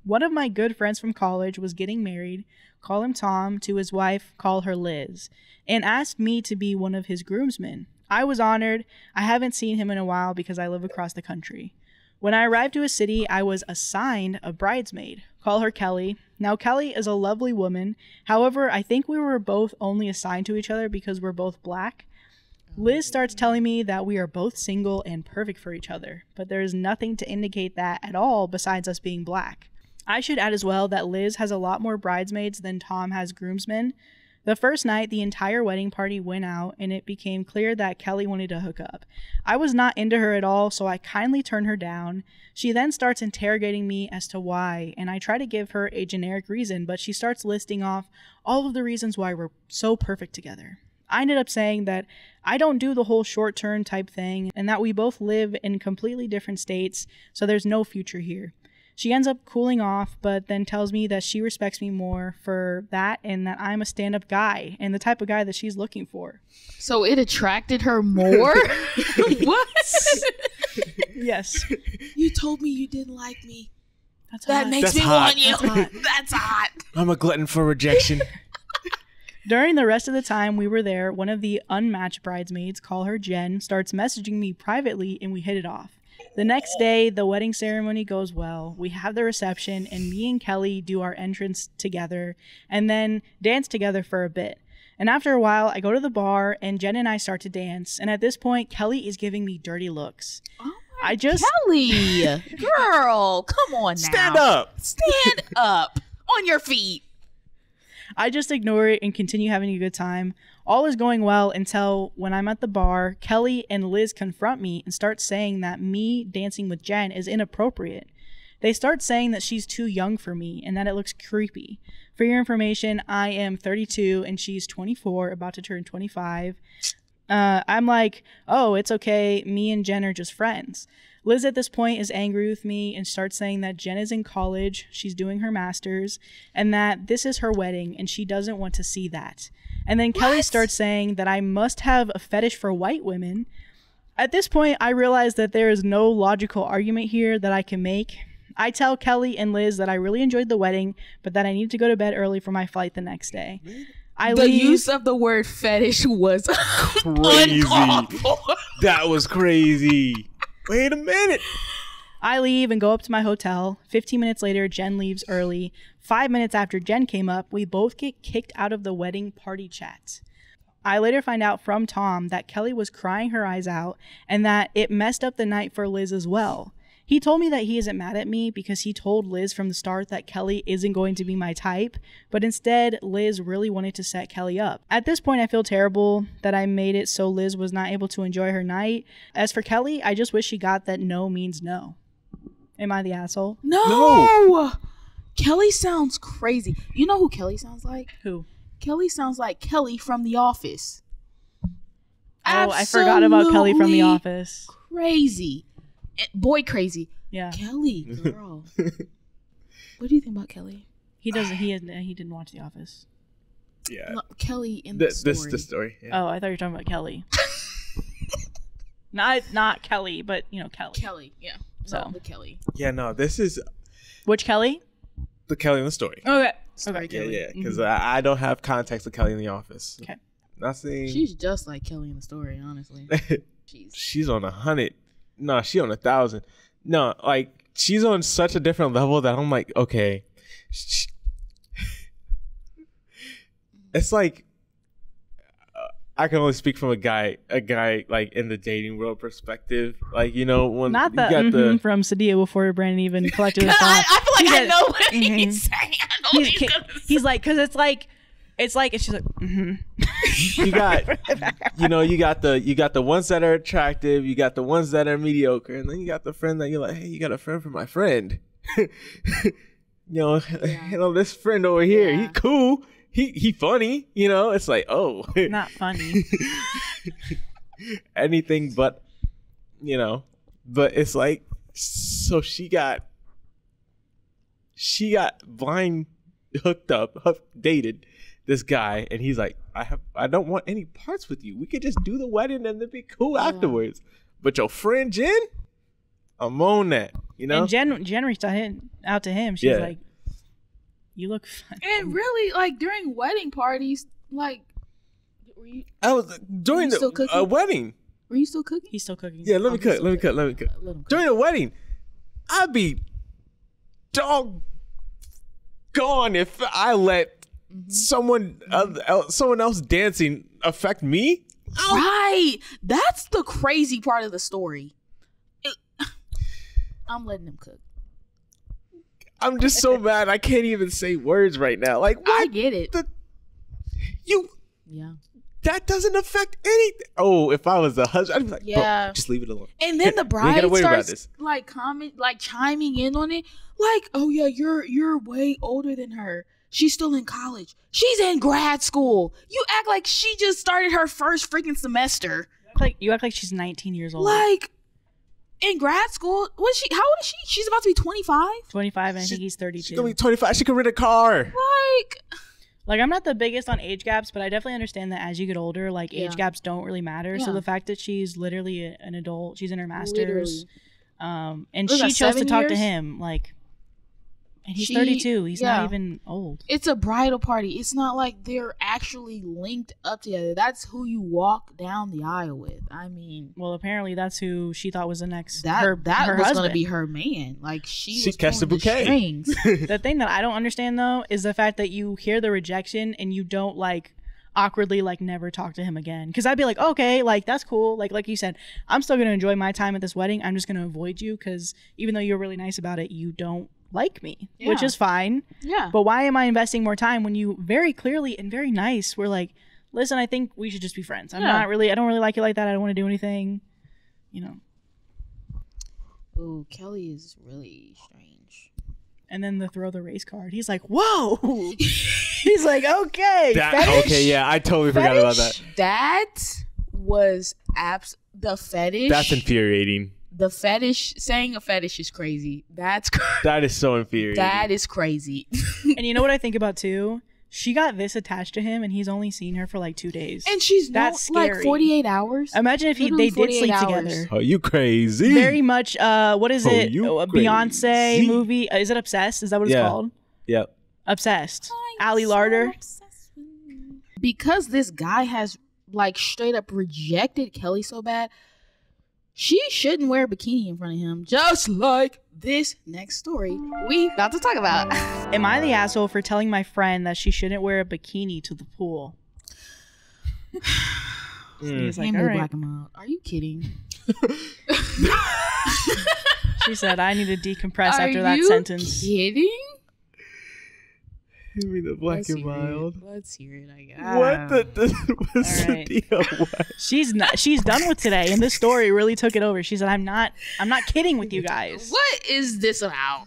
Speaker 1: One of my good friends from college was getting married, call him Tom, to his wife, call her Liz, and asked me to be one of his groomsmen. I was honored. I haven't seen him in a while because I live across the country. When I arrived to a city, I was assigned a bridesmaid. Call her Kelly. Now, Kelly is a lovely woman. However, I think we were both only assigned to each other because we're both black. Liz starts telling me that we are both single and perfect for each other, but there is nothing to indicate that at all besides us being black. I should add as well that Liz has a lot more bridesmaids than Tom has groomsmen. The first night, the entire wedding party went out, and it became clear that Kelly wanted to hook up. I was not into her at all, so I kindly turned her down. She then starts interrogating me as to why, and I try to give her a generic reason, but she starts listing off all of the reasons why we're so perfect together. I ended up saying that I don't do the whole short term type thing and that we both live in completely different states, so there's no future here. She ends up cooling off, but then tells me that she respects me more for that and that I'm a stand up guy and the type of guy that she's looking for.
Speaker 3: So it attracted her more? what?
Speaker 1: Yes.
Speaker 3: you told me you didn't like me.
Speaker 1: That's
Speaker 3: That
Speaker 1: hot.
Speaker 3: makes
Speaker 2: That's
Speaker 3: me
Speaker 2: hot.
Speaker 3: want you.
Speaker 1: That's hot.
Speaker 3: That's hot.
Speaker 2: I'm a glutton for rejection.
Speaker 1: During the rest of the time we were there, one of the unmatched bridesmaids, call her Jen, starts messaging me privately and we hit it off. The next day, the wedding ceremony goes well. We have the reception, and me and Kelly do our entrance together and then dance together for a bit. And after a while, I go to the bar, and Jen and I start to dance. And at this point, Kelly is giving me dirty looks.
Speaker 3: Oh
Speaker 1: I just
Speaker 3: Kelly, girl, come on now.
Speaker 2: Stand up.
Speaker 3: Stand up on your feet.
Speaker 1: I just ignore it and continue having a good time. All is going well until when I'm at the bar, Kelly and Liz confront me and start saying that me dancing with Jen is inappropriate. They start saying that she's too young for me and that it looks creepy. For your information, I am 32 and she's 24, about to turn 25. Uh, I'm like, oh, it's okay. Me and Jen are just friends. Liz at this point is angry with me and starts saying that Jen is in college, she's doing her master's, and that this is her wedding and she doesn't want to see that. And then Kelly starts saying that I must have a fetish for white women. At this point, I realize that there is no logical argument here that I can make. I tell Kelly and Liz that I really enjoyed the wedding, but that I need to go to bed early for my flight the next day. I
Speaker 3: the
Speaker 1: leave.
Speaker 3: use of the word fetish was
Speaker 2: Crazy. That was crazy. Wait a minute.
Speaker 1: I leave and go up to my hotel. 15 minutes later, Jen leaves early. Five minutes after Jen came up, we both get kicked out of the wedding party chat. I later find out from Tom that Kelly was crying her eyes out and that it messed up the night for Liz as well. He told me that he isn't mad at me because he told Liz from the start that Kelly isn't going to be my type, but instead, Liz really wanted to set Kelly up. At this point, I feel terrible that I made it so Liz was not able to enjoy her night. As for Kelly, I just wish she got that no means no. Am I the asshole?
Speaker 3: No. Kelly sounds crazy. You know who Kelly sounds like?
Speaker 1: Who?
Speaker 3: Kelly sounds like Kelly from The Office.
Speaker 1: Oh, I forgot about Kelly from The Office.
Speaker 3: Crazy. Eh, Boy, crazy.
Speaker 1: Yeah,
Speaker 3: Kelly, girl. what do you think about Kelly?
Speaker 1: he doesn't. He isn't. He didn't watch The Office.
Speaker 2: Yeah.
Speaker 3: Lo- Kelly in the
Speaker 2: Th-
Speaker 3: story.
Speaker 2: this the story. Yeah.
Speaker 1: Oh, I thought you were talking about Kelly. not not Kelly, but you know Kelly.
Speaker 3: Kelly, yeah.
Speaker 1: So.
Speaker 3: No, the Kelly.
Speaker 2: Yeah, no, this is
Speaker 1: Which Kelly?
Speaker 2: the Kelly in the story.
Speaker 1: Okay.
Speaker 3: Story
Speaker 1: Okay.
Speaker 2: Yeah,
Speaker 3: Kelly.
Speaker 2: yeah, because
Speaker 1: Mhm.
Speaker 2: I, I don't have context of Kelly in the office.
Speaker 1: Okay.
Speaker 2: Not saying
Speaker 3: She's just like Kelly in the story, honestly. Jeez.
Speaker 2: she's on a hundred. No, she on a thousand. No, like she's on such a different level that I'm like, okay. It's like uh, I can only speak from a guy, a guy like in the dating world perspective. Like you know when
Speaker 1: Not
Speaker 2: you
Speaker 1: the,
Speaker 2: got
Speaker 1: mhm
Speaker 2: the
Speaker 1: from Sahdia before Brandon even collected his
Speaker 3: I. I feel like
Speaker 1: He
Speaker 3: I
Speaker 1: said-
Speaker 3: know what
Speaker 1: Mhm.
Speaker 3: he's saying. I know what
Speaker 1: He's,
Speaker 3: he's
Speaker 1: he's like, because it's like, it's like, it's just like, mm-hmm.
Speaker 2: you got you know you got the you got the ones that are attractive you got the ones that are mediocre and then you got the friend that you're like hey you got a friend for my friend. You know you know this friend over here he cool he he funny you know? It's like oh.
Speaker 1: Not funny.
Speaker 2: anything but you know but it's like so she got she got blind hooked up hook, dated this guy and he's like i have i don't want any parts with you we could just do the wedding and then be cool
Speaker 3: Yeah.
Speaker 2: afterwards but your friend jen i'm on that you know
Speaker 1: And Jen, Jen reached out, out to him. She's
Speaker 2: Yeah.
Speaker 1: like, "You look fun."
Speaker 3: And really, like during wedding parties, like, were you
Speaker 2: i was during
Speaker 3: You
Speaker 2: the
Speaker 3: cooking?
Speaker 2: uh, wedding
Speaker 3: were you still cooking?
Speaker 1: He's still cooking.
Speaker 2: yeah let me cut
Speaker 3: he's
Speaker 2: let me
Speaker 3: okay.
Speaker 2: cut let me cut
Speaker 3: Let him cook.
Speaker 2: during the wedding, I'd be dog gone if I let. Someone uh, someone else dancing affect me.
Speaker 3: Right. That's the crazy part of the story. It- I'm letting them cook.
Speaker 2: I'm just so mad I can't even say words right now. Like
Speaker 3: I get it.
Speaker 2: the you
Speaker 3: Yeah.
Speaker 2: that doesn't affect anything. Oh, if I was the husband, I'd be like,
Speaker 3: Yeah.
Speaker 2: just leave it alone.
Speaker 3: And then the bride
Speaker 2: gotta worry about
Speaker 3: starts
Speaker 2: this.
Speaker 3: like comment, like chiming in on it, like, "Oh yeah, you're you're way older than her. She's still in college. She's in grad school. You act like she just started her first freaking semester.
Speaker 1: You act like you act like she's 19 years old,
Speaker 3: Like in grad school. What is she? How old is she? She's about to be 25.
Speaker 1: 25, and I think he's 32.
Speaker 2: She's
Speaker 1: 32.
Speaker 2: gonna be 25. She can rent a car.
Speaker 3: Like
Speaker 1: Like I'm not the biggest on age gaps, but I definitely understand that as you get older, like age gaps don't really matter. So the fact that she's literally a- an adult, she's in her masters,
Speaker 3: literally.
Speaker 1: um, and
Speaker 3: Was
Speaker 1: she chose to
Speaker 3: seven
Speaker 1: talk to him, like And he's
Speaker 3: She-
Speaker 1: 32. He's
Speaker 3: yeah.
Speaker 1: not even old.
Speaker 3: It's a bridal party. It's not like they're actually linked up together. That's who you walk down the aisle with. I mean,
Speaker 1: Well, apparently that's who she thought was the next
Speaker 3: that
Speaker 1: her
Speaker 3: that
Speaker 1: her
Speaker 3: was
Speaker 1: husband.
Speaker 3: gonna be her man. Like she,
Speaker 2: She
Speaker 3: was
Speaker 2: catch the
Speaker 3: pulling
Speaker 2: bouquet.
Speaker 3: strings.
Speaker 1: the thing that I don't understand though is the fact that you hear the rejection and you don't like awkwardly like never talk to him again because i'd be like okay like that's cool like like you said i'm still gonna enjoy my time at this wedding i'm just gonna avoid you because even though you're really nice about it you don't like me which is fine
Speaker 3: yeah.
Speaker 1: but why am i investing more time when you very clearly and very nice were like listen i think we should just be friends i'm
Speaker 3: Yeah.
Speaker 1: not really i don't really like you like that i don't want to do anything you know
Speaker 3: Oh, Kelly is really strange.
Speaker 1: and then the throw the race card he's like whoa he's like okay
Speaker 2: That, okay, yeah, I totally forgot about that.
Speaker 3: That was abs. The fetish.
Speaker 2: That's infuriating.
Speaker 3: The fetish. Saying a fetish is crazy. That's cr-
Speaker 2: That is so infuriating.
Speaker 3: that is crazy.
Speaker 1: And you know what I think about too? She got this attached to him, and he's only seen her for like two days.
Speaker 3: and she's
Speaker 1: That's
Speaker 3: not like forty eight hours.
Speaker 1: Imagine if he, they did sleep
Speaker 3: hours.
Speaker 1: together.
Speaker 2: Are you crazy?
Speaker 1: Very much. Uh, what is
Speaker 2: Oh,
Speaker 1: it?
Speaker 2: you
Speaker 1: a Beyonce
Speaker 2: crazy.
Speaker 1: movie? Uh, is it Obsessed? Is that what it's
Speaker 2: Yeah.
Speaker 1: called?
Speaker 2: Yep.
Speaker 1: Obsessed. Ali Larter.
Speaker 3: because this guy has like straight up rejected Kelly so bad, she shouldn't wear a bikini in front of him. Just like this next story we about to talk about.
Speaker 1: Am I the asshole for telling my friend that she shouldn't wear a bikini to the pool?
Speaker 2: Mm.
Speaker 1: He's like,
Speaker 3: Hand
Speaker 1: all
Speaker 3: me the
Speaker 1: right.
Speaker 3: black and mild. Are you kidding?
Speaker 1: She said, I need to decompress
Speaker 3: Are
Speaker 1: after that
Speaker 3: you
Speaker 1: sentence.
Speaker 3: Kidding?
Speaker 2: Give me the black
Speaker 3: Let's
Speaker 2: and
Speaker 3: hear it. Let's hear it. I guess.
Speaker 2: What the, the what's
Speaker 1: All
Speaker 2: the deal? What?
Speaker 1: She's not. She's done with today, and this story really took it over. She said, "I'm not. I'm not kidding with you guys."
Speaker 3: What is this about?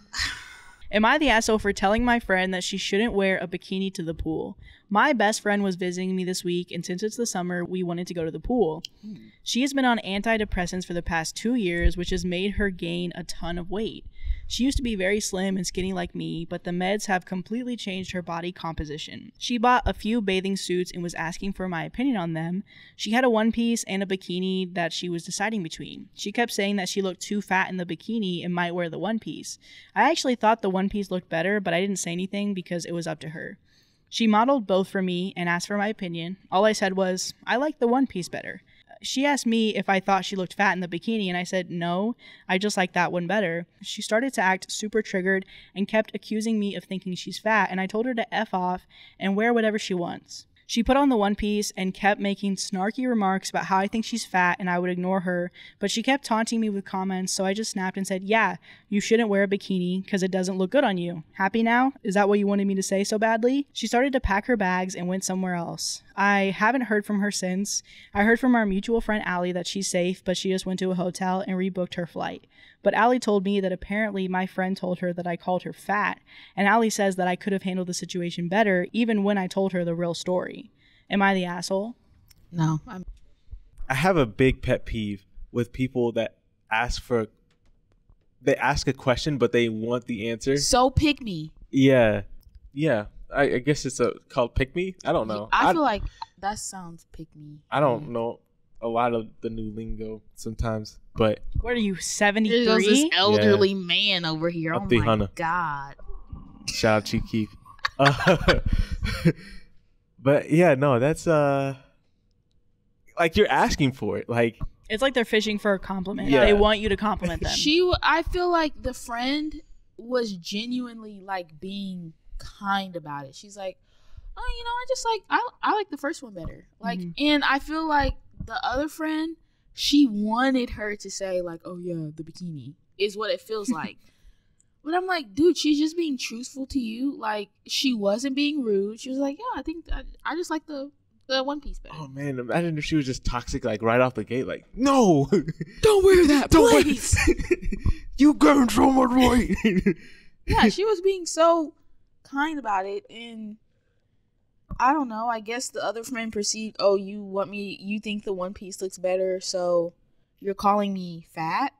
Speaker 1: Am I the asshole for telling my friend that she shouldn't wear a bikini to the pool? My best friend was visiting me this week, and since it's the summer, we wanted to go to the pool. Hmm. She has been on antidepressants for the past two years, which has made her gain a ton of weight. She used to be very slim and skinny like me, but the meds have completely changed her body composition. She bought a few bathing suits and was asking for my opinion on them. She had a one piece and a bikini that she was deciding between. She kept saying that she looked too fat in the bikini and might wear the one piece. I actually thought the one piece looked better, but I didn't say anything because it was up to her. She modeled both for me and asked for my opinion. All I said was, I like the one piece better. She asked me if I thought she looked fat in the bikini, and I said, no, I just like that one better. She started to act super triggered and kept accusing me of thinking she's fat, and I told her to F off and wear whatever she wants. She put on the one piece and kept making snarky remarks about how I think she's fat and I would ignore her, but she kept taunting me with comments, so I just snapped and said, Yeah, you shouldn't wear a bikini because it doesn't look good on you. Happy now? Is that what you wanted me to say so badly? She started to pack her bags and went somewhere else. I haven't heard from her since. I heard from our mutual friend Allie that she's safe, but she just went to a hotel and rebooked her flight. But Allie told me that apparently my friend told her that I called her fat, and Allie says that I could have handled the situation better even when I told her the real story. Am I the asshole?
Speaker 3: No, I'm
Speaker 2: I have a big pet peeve with people that ask for they ask a question but they want the answer.
Speaker 3: so pick me.
Speaker 2: Yeah. Yeah. I, I guess it's a called pick me. I don't know.
Speaker 3: I
Speaker 2: I,
Speaker 3: feel like that sounds pick me.
Speaker 2: I don't know a lot of the new lingo sometimes, but
Speaker 1: What are you,
Speaker 3: There's
Speaker 1: 73?
Speaker 3: this elderly man over here.
Speaker 2: Up
Speaker 3: oh
Speaker 2: the
Speaker 3: my
Speaker 2: Hunter.
Speaker 3: god.
Speaker 2: shout out Chief Keith. Uh, but yeah, no, that's uh like you're asking for it. Like
Speaker 1: It's like they're fishing for a compliment.
Speaker 2: Yeah.
Speaker 1: They want you to compliment them.
Speaker 3: She, I feel like the friend was genuinely like being kind about it. She's like, oh, you know, I just like I, I like the first one better. Like,
Speaker 1: Mhm.
Speaker 3: and I feel like the other friend, she wanted her to say like, oh yeah, the bikini is what it feels like. But I'm like, dude, she's just being truthful to you. Like, she wasn't being rude. She was like, yeah, I think I, I just like the the one piece better.
Speaker 2: Oh man, imagine if she was just toxic like right off the gate. Like, no,
Speaker 3: Don't wear that,
Speaker 2: don't wear-
Speaker 3: please.
Speaker 2: you gained so much weight.
Speaker 3: yeah, she was being so kind about it, and I don't know. I guess the other friend perceived, oh, you want me? You think the one piece looks better, so you're calling me fat?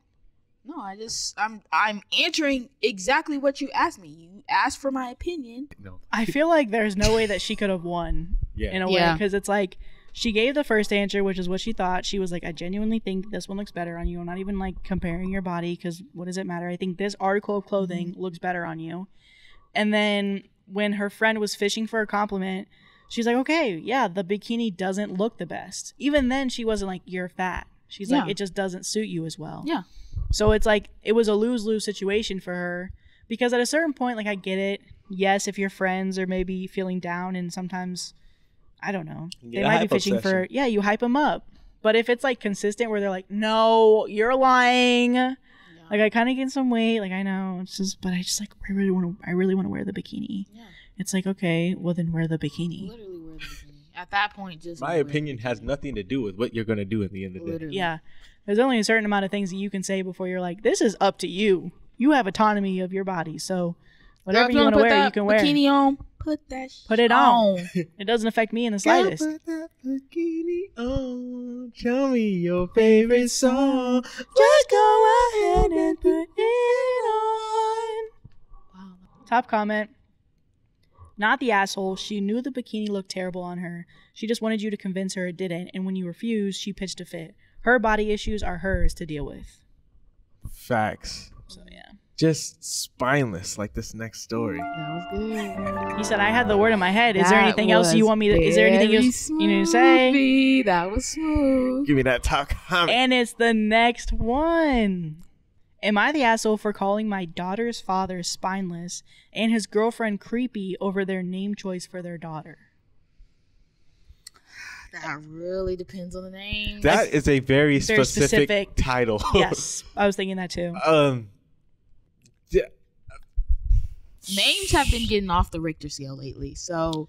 Speaker 3: No, I just I'm I'm answering exactly what you asked me. You asked for my opinion.
Speaker 2: no.
Speaker 1: I feel like there's no way that she could have won
Speaker 2: Yeah.
Speaker 1: in a way
Speaker 3: Yeah.
Speaker 1: because it's like she gave the first answer, which is what she thought. She was like, I genuinely think this one looks better on you. I'm not even like comparing your body because what does it matter? I think this article of clothing mm-hmm. looks better on you. And then when her friend was fishing for a compliment, she's like, okay, yeah, the bikini doesn't look the best. Even then, she wasn't like, you're fat. She's like, it just doesn't suit you as well.
Speaker 3: Yeah.
Speaker 1: So it's like, it was a lose lose situation for her because at a certain point, like, I get it. Yes, if your friends are maybe feeling down and sometimes, I don't know, they might be
Speaker 2: hype
Speaker 1: fishing for, yeah, you hype them up. But if it's like consistent where they're like, no, you're lying. Like I kind of gained some weight. Like I know it's just, but I just like I really want to. I really want to wear the bikini.
Speaker 3: Yeah.
Speaker 1: It's like okay, well then wear the bikini.
Speaker 3: Literally wear the bikini. At that point, just
Speaker 2: My opinion has nothing to do with what you're gonna do at the end of the day.
Speaker 3: Literally.
Speaker 1: Yeah, there's only a certain amount of things that you can say before you're like, this is up to you. You have autonomy of your body, so whatever you want to
Speaker 3: put
Speaker 1: wear,
Speaker 3: that
Speaker 1: you can wear.
Speaker 3: Bikini on. Put that.
Speaker 1: Put it
Speaker 3: shit
Speaker 1: on. It doesn't affect me in the slightest.
Speaker 2: Put that bikini on. Show me your favorite song.
Speaker 1: Just go ahead and put it on.
Speaker 3: Wow.
Speaker 1: Top comment. Not the asshole. She knew the bikini looked terrible on her. She just wanted you to convince her it didn't, and when you refused, she pitched a fit. Her body issues are hers to deal with.
Speaker 2: Facts.
Speaker 1: So yeah.
Speaker 2: Just spineless, like this next story.
Speaker 3: That was good.
Speaker 1: He said I had the word in my head. Is there anything else you want me to is there anything
Speaker 3: very
Speaker 1: else you need to say?
Speaker 3: That was smooth.
Speaker 2: Give me that top comment.
Speaker 1: And it's the next one. Am I the asshole for calling my daughter's father spineless and his girlfriend creepy over their name choice for their daughter?
Speaker 3: That really depends on the name.
Speaker 2: that is a very,
Speaker 1: Very
Speaker 2: specific,
Speaker 1: specific.
Speaker 2: title.
Speaker 1: Yes, I was thinking that too.
Speaker 2: um. D-
Speaker 3: Names have been getting off the Richter scale lately, so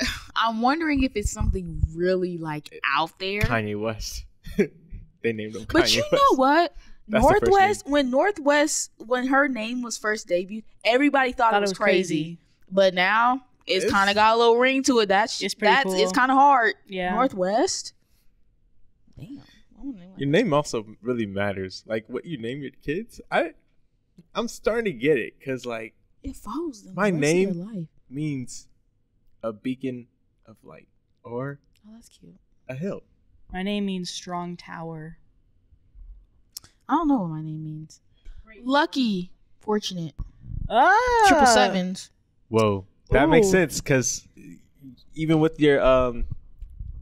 Speaker 3: I'm wondering if it's something really like uh, out there.
Speaker 2: Kanye West. they named him Kanye
Speaker 3: But you
Speaker 2: West.
Speaker 3: know what?
Speaker 2: That's
Speaker 3: Northwest, when Northwest, when her name was first debuted, everybody thought,
Speaker 1: Thought
Speaker 3: it was, crazy. crazy. But now it's,
Speaker 2: It's-
Speaker 3: kind of got a little ring to it. That's
Speaker 1: It's pretty
Speaker 3: that's
Speaker 1: cool.
Speaker 3: it's kind of hard.
Speaker 1: Yeah.
Speaker 3: Northwest. Damn. I wanna name
Speaker 2: Your name also really matters. Like what you name your kids. I, I'm starting to get it because like
Speaker 3: It follows them.
Speaker 2: My
Speaker 3: the rest of
Speaker 2: name-
Speaker 3: life.
Speaker 2: means a beacon of light or
Speaker 3: Oh, that's cute.
Speaker 2: a hill.
Speaker 1: My name means strong tower.
Speaker 3: I don't know what my name means. Lucky, fortunate,
Speaker 1: Ah,
Speaker 3: triple sevens.
Speaker 2: Whoa, that makes sense because even with your um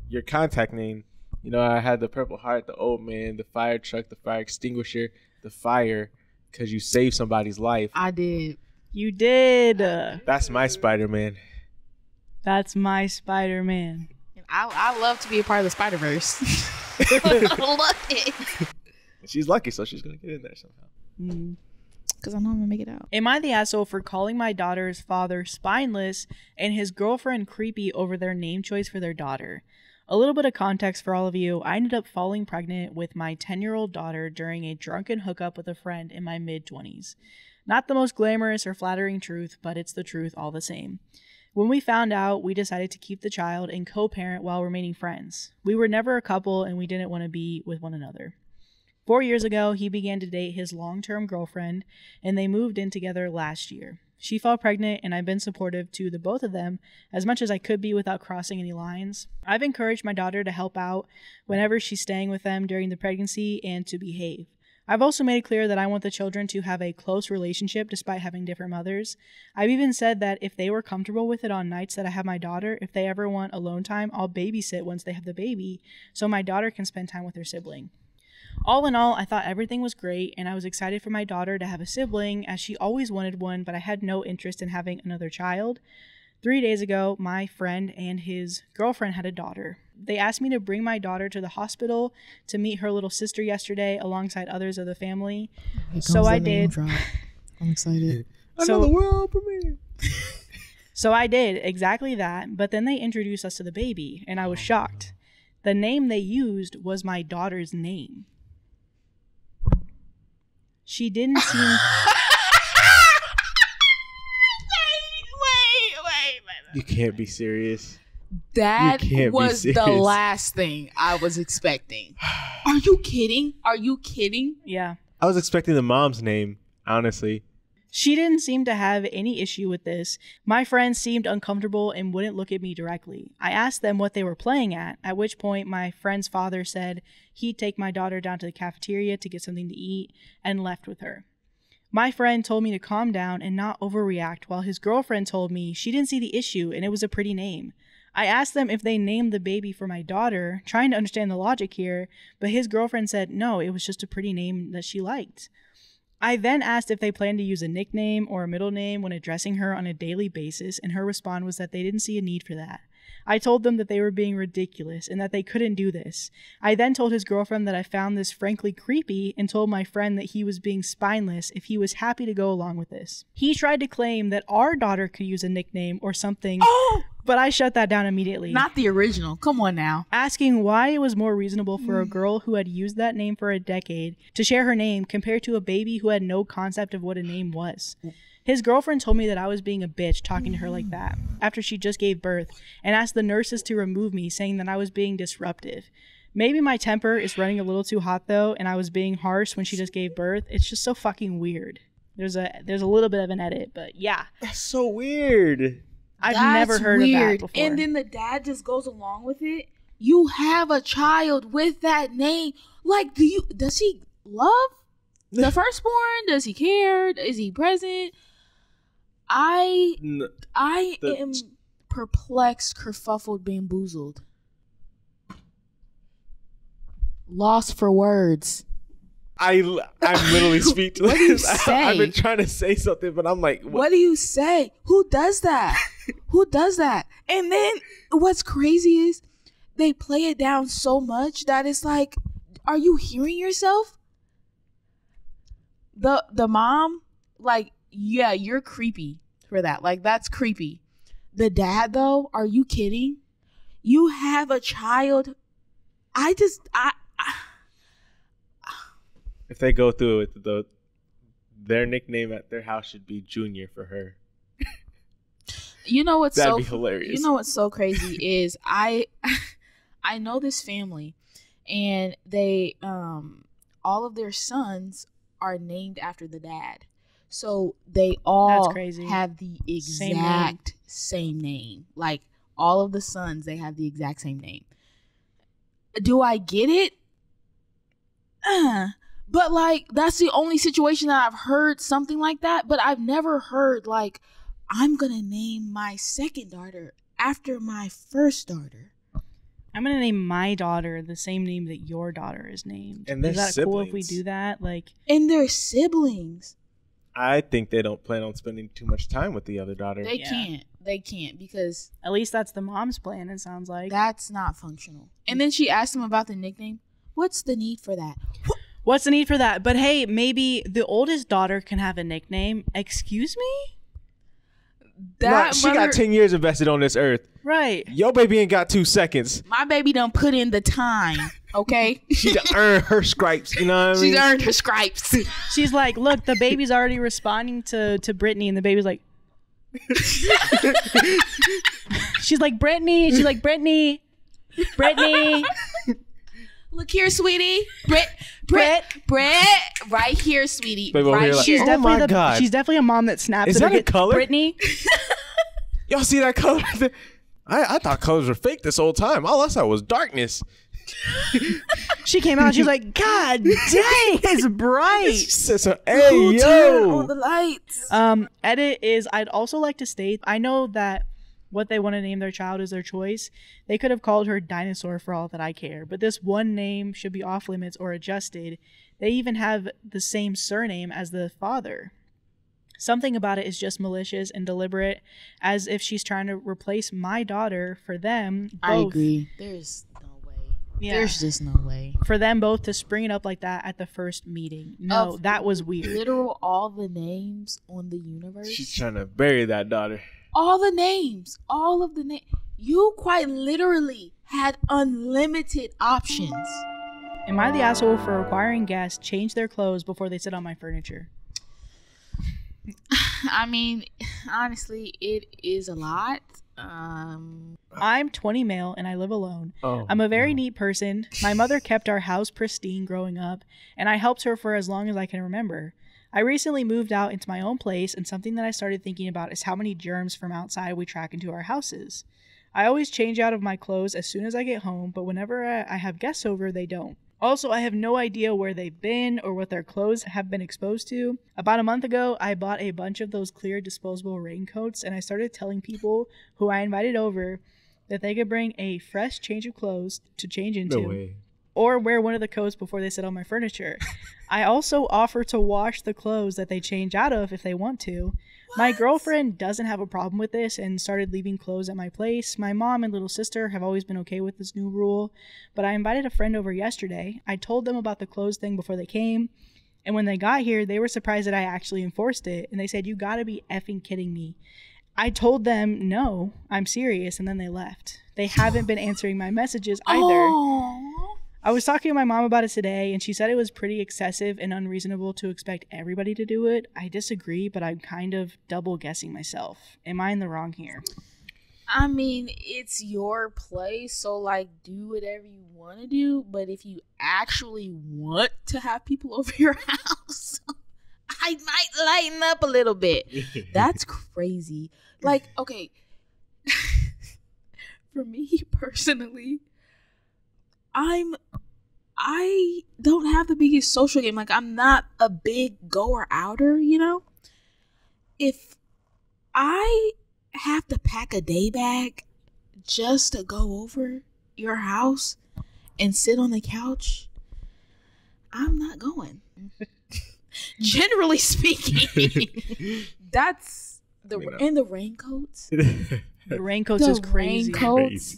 Speaker 2: your contact name, you know, I had the Purple Heart, the Old Man, the Fire Truck, the Fire Extinguisher, the Fire, because you saved somebody's life.
Speaker 3: I did.
Speaker 1: You did. Uh,
Speaker 2: That's my Spider Man.
Speaker 1: that's my Spider Man.
Speaker 3: I I love to be a part of the Spider Verse. I love it.
Speaker 2: She's lucky, so she's gonna get in there somehow.
Speaker 1: Mm.
Speaker 3: Because I know I'm gonna make it out.
Speaker 1: Am I the asshole for calling my daughter's father spineless and his girlfriend creepy over their name choice for their daughter? A little bit of context for all of you. I ended up falling pregnant with my 10 year old daughter during a drunken hookup with a friend in my mid 20s. Not the most glamorous or flattering truth, but it's the truth all the same. When we found out, we decided to keep the child and co parent while remaining friends. We were never a couple and we didn't want to be with one another. Four years ago, he began to date his long term girlfriend, and they moved in together last year. She fell pregnant, and I've been supportive to the both of them as much as I could be without crossing any lines. I've encouraged my daughter to help out whenever she's staying with them during the pregnancy and to behave. I've also made it clear that I want the children to have a close relationship despite having different mothers. I've even said that if they were comfortable with it on nights that I have my daughter, if they ever want alone time, I'll babysit once they have the baby so my daughter can spend time with her sibling. All in all, I thought everything was great, and I was excited for my daughter to have a sibling, as she always wanted one, but I had no interest in having another child. Three days ago, my friend and his girlfriend had a daughter. They asked me to bring my daughter to the hospital to meet her little sister yesterday alongside others of the family. So I did.
Speaker 3: I'm excited.
Speaker 1: So-
Speaker 2: Another world premiere.
Speaker 1: So I did exactly that, but then they introduced us to the baby, and I was oh shocked. The name they used was my daughter's name. She didn't seem.
Speaker 3: wait, wait, wait. wait.
Speaker 2: You can't be serious.
Speaker 3: That
Speaker 2: You can't be
Speaker 3: was the last thing I was expecting. Are you kidding? Are you kidding?
Speaker 1: yeah.
Speaker 2: I was expecting the mom's name, honestly.
Speaker 1: She didn't seem to have any issue with this. My friends seemed uncomfortable and wouldn't look at me directly. I asked them what they were playing at, at which point my friend's father said he'd take my daughter down to the cafeteria to get something to eat and left with her. My friend told me to calm down and not overreact, while his girlfriend told me she didn't see the issue and it was a pretty name. I asked them if they named the baby for my daughter, trying to understand the logic here, but his girlfriend said no, it was just a pretty name that she liked. I then asked if they planned to use a nickname or a middle name when addressing her on a daily basis, and her response was that they didn't see a need for that. I told them that they were being ridiculous and that they couldn't do this. I then told his girlfriend that I found this frankly creepy and told my friend that he was being spineless if he was happy to go along with this. He tried to claim that our daughter could use a nickname or something,
Speaker 3: Oh,
Speaker 1: but I shut that down immediately.
Speaker 3: not the original. Come on now.
Speaker 1: asking why it was more reasonable for a hmm. girl who had used that name for a decade to share her name compared to a baby who had no concept of what a name was. His girlfriend told me that I was being a bitch talking to her like that after she just gave birth and asked the nurses to remove me, saying that I was being disruptive. Maybe my temper is running a little too hot though, and I was being harsh when she just gave birth. It's just so fucking weird. There's a there's a little bit of an edit, but yeah,
Speaker 2: That's so weird.
Speaker 1: I've
Speaker 3: That's
Speaker 1: never heard of that before.
Speaker 3: And then the dad just goes along with it. You have a child with that name. Like, do you does he love the firstborn? Does he care? Is he present? I
Speaker 2: N-
Speaker 3: I
Speaker 2: The-
Speaker 3: am perplexed, kerfuffled, bamboozled. Lost for words.
Speaker 2: I I'm literally speechless.
Speaker 3: What do you
Speaker 2: I, have been trying to say something, but I'm like,
Speaker 3: What
Speaker 2: what?
Speaker 3: do you say? Who does that? Who does that? And then what's crazy is they play it down so much that it's like, are you hearing yourself? The the mom, like, yeah, you're creepy for that. Like that's creepy. The dad though, are you kidding? You have a child. I just I, I
Speaker 2: If they go through it, the their nickname at their house should be Junior for her.
Speaker 3: you know what's
Speaker 2: That'd
Speaker 3: so
Speaker 2: be hilarious.
Speaker 3: You know what's so crazy is I I know this family and they um all of their sons are named after the dad. So they all
Speaker 1: crazy.
Speaker 3: have the
Speaker 1: Same name.
Speaker 3: exact same name. Like all of the sons they have the exact same name. Do I get it? Uh, but like that's the only situation that I've heard something like that, but I've never heard like I'm going to name my second daughter after my first daughter.
Speaker 1: I'm gonna name my daughter the same name that your daughter is named.
Speaker 2: And they're
Speaker 1: is that cool if we do that? Like,
Speaker 3: And they're siblings.
Speaker 2: I think they don't plan on spending too much time with the other daughter.
Speaker 3: They
Speaker 1: Yeah.
Speaker 3: can't. They can't because
Speaker 1: at least that's the mom's plan. It sounds like.
Speaker 3: that's not functional. And then she asked him about the nickname. What's the need for that?
Speaker 1: What's the need for that? But hey, maybe the oldest daughter can have a nickname. Excuse me?
Speaker 2: Nah,
Speaker 3: That
Speaker 2: she
Speaker 3: mother,
Speaker 2: got ten years invested on this earth.
Speaker 1: Right.
Speaker 2: Yo, baby ain't got two seconds.
Speaker 3: my baby done put in the time. Okay,
Speaker 2: She done earned her stripes. You know what I mean?
Speaker 3: she's earned her stripes.
Speaker 1: She's like, look, the baby's already responding to to Brittany, and the baby's like, she's like Brittany. She's like Brittany. Brittany.
Speaker 3: Look here, sweetie. Brit, Brit, Brit, right here, sweetie.
Speaker 2: Baby over
Speaker 3: right
Speaker 2: here like,
Speaker 1: She's
Speaker 2: Oh
Speaker 1: definitely
Speaker 2: my
Speaker 1: the
Speaker 2: God.
Speaker 1: she's definitely a mom that snaps.
Speaker 2: Is
Speaker 1: at her
Speaker 2: that a
Speaker 1: kid.
Speaker 2: color?
Speaker 1: Brittany.
Speaker 2: Y'all see that color? I, I thought colors were fake this whole time. All I saw was darkness.
Speaker 1: She came out. She's like, God dang, it's bright.
Speaker 2: said, so, "Hey
Speaker 3: Who turned on the lights?
Speaker 1: Um, edit is. I'd also like to state. I know that what they want to name their child is their choice. They could have called her Dinosaur for all that I care, but this one name should be off limits or adjusted. They even have the same surname as the father. Something about it is just malicious and deliberate, as if she's trying to replace my daughter for them. Both.
Speaker 3: I agree. There's no way.
Speaker 1: Yeah.
Speaker 3: There's just no way.
Speaker 1: for them both to spring it up like that at the first meeting. No,
Speaker 3: Of
Speaker 1: that was weird.
Speaker 3: Literal all the names on the universe.
Speaker 2: She's trying to bury that daughter.
Speaker 3: all the names, all of the names. You quite literally had unlimited options.
Speaker 1: Am I the asshole for requiring guests change their clothes before they sit on my furniture?
Speaker 3: I mean, honestly, it is a lot. Um,
Speaker 1: I'm 20 male and I live alone.
Speaker 2: Oh,
Speaker 1: I'm a very
Speaker 2: no.
Speaker 1: neat person. My mother kept our house pristine growing up, and I helped her for as long as I can remember. I recently moved out into my own place, and something that I started thinking about is how many germs from outside we track into our houses. I always change out of my clothes as soon as I get home, but whenever I I have guests over, they don't. Also, I have no idea where they've been or what their clothes have been exposed to. About a month ago, I bought a bunch of those clear disposable raincoats and I started telling people who I invited over that they could bring a fresh change of clothes to change into
Speaker 2: No way.
Speaker 1: or wear one of the coats before they sit on my furniture. I also offer to wash the clothes that they change out of if they want to. My girlfriend doesn't have a problem with this and started leaving clothes at my place. My mom and little sister have always been okay with this new rule, but I invited a friend over yesterday. I told them about the clothes thing before they came, and when they got here, they were surprised that I actually enforced it, and they said, You gotta be effing kidding me. I told them, No, I'm serious, and then they left. They haven't been answering my messages either.
Speaker 3: Aw.
Speaker 1: I was talking to my mom about it today, and she said it was pretty excessive and unreasonable to expect everybody to do it. I disagree, but I'm kind of double guessing myself. Am I in the wrong here?
Speaker 3: I mean, it's your place, so like do whatever you want to do. But if you actually want to have people over your house, I might lighten up a little bit. That's crazy. Like, okay, for me personally, I'm I don't have the biggest social game. Like, I'm not a big goer outer, you know. If I have to pack a day bag just to go over your house and sit on the couch, I'm not going. Generally speaking, that's the
Speaker 2: You know.
Speaker 3: and the raincoats.
Speaker 1: The raincoats
Speaker 3: The
Speaker 1: is crazy.
Speaker 3: raincoats.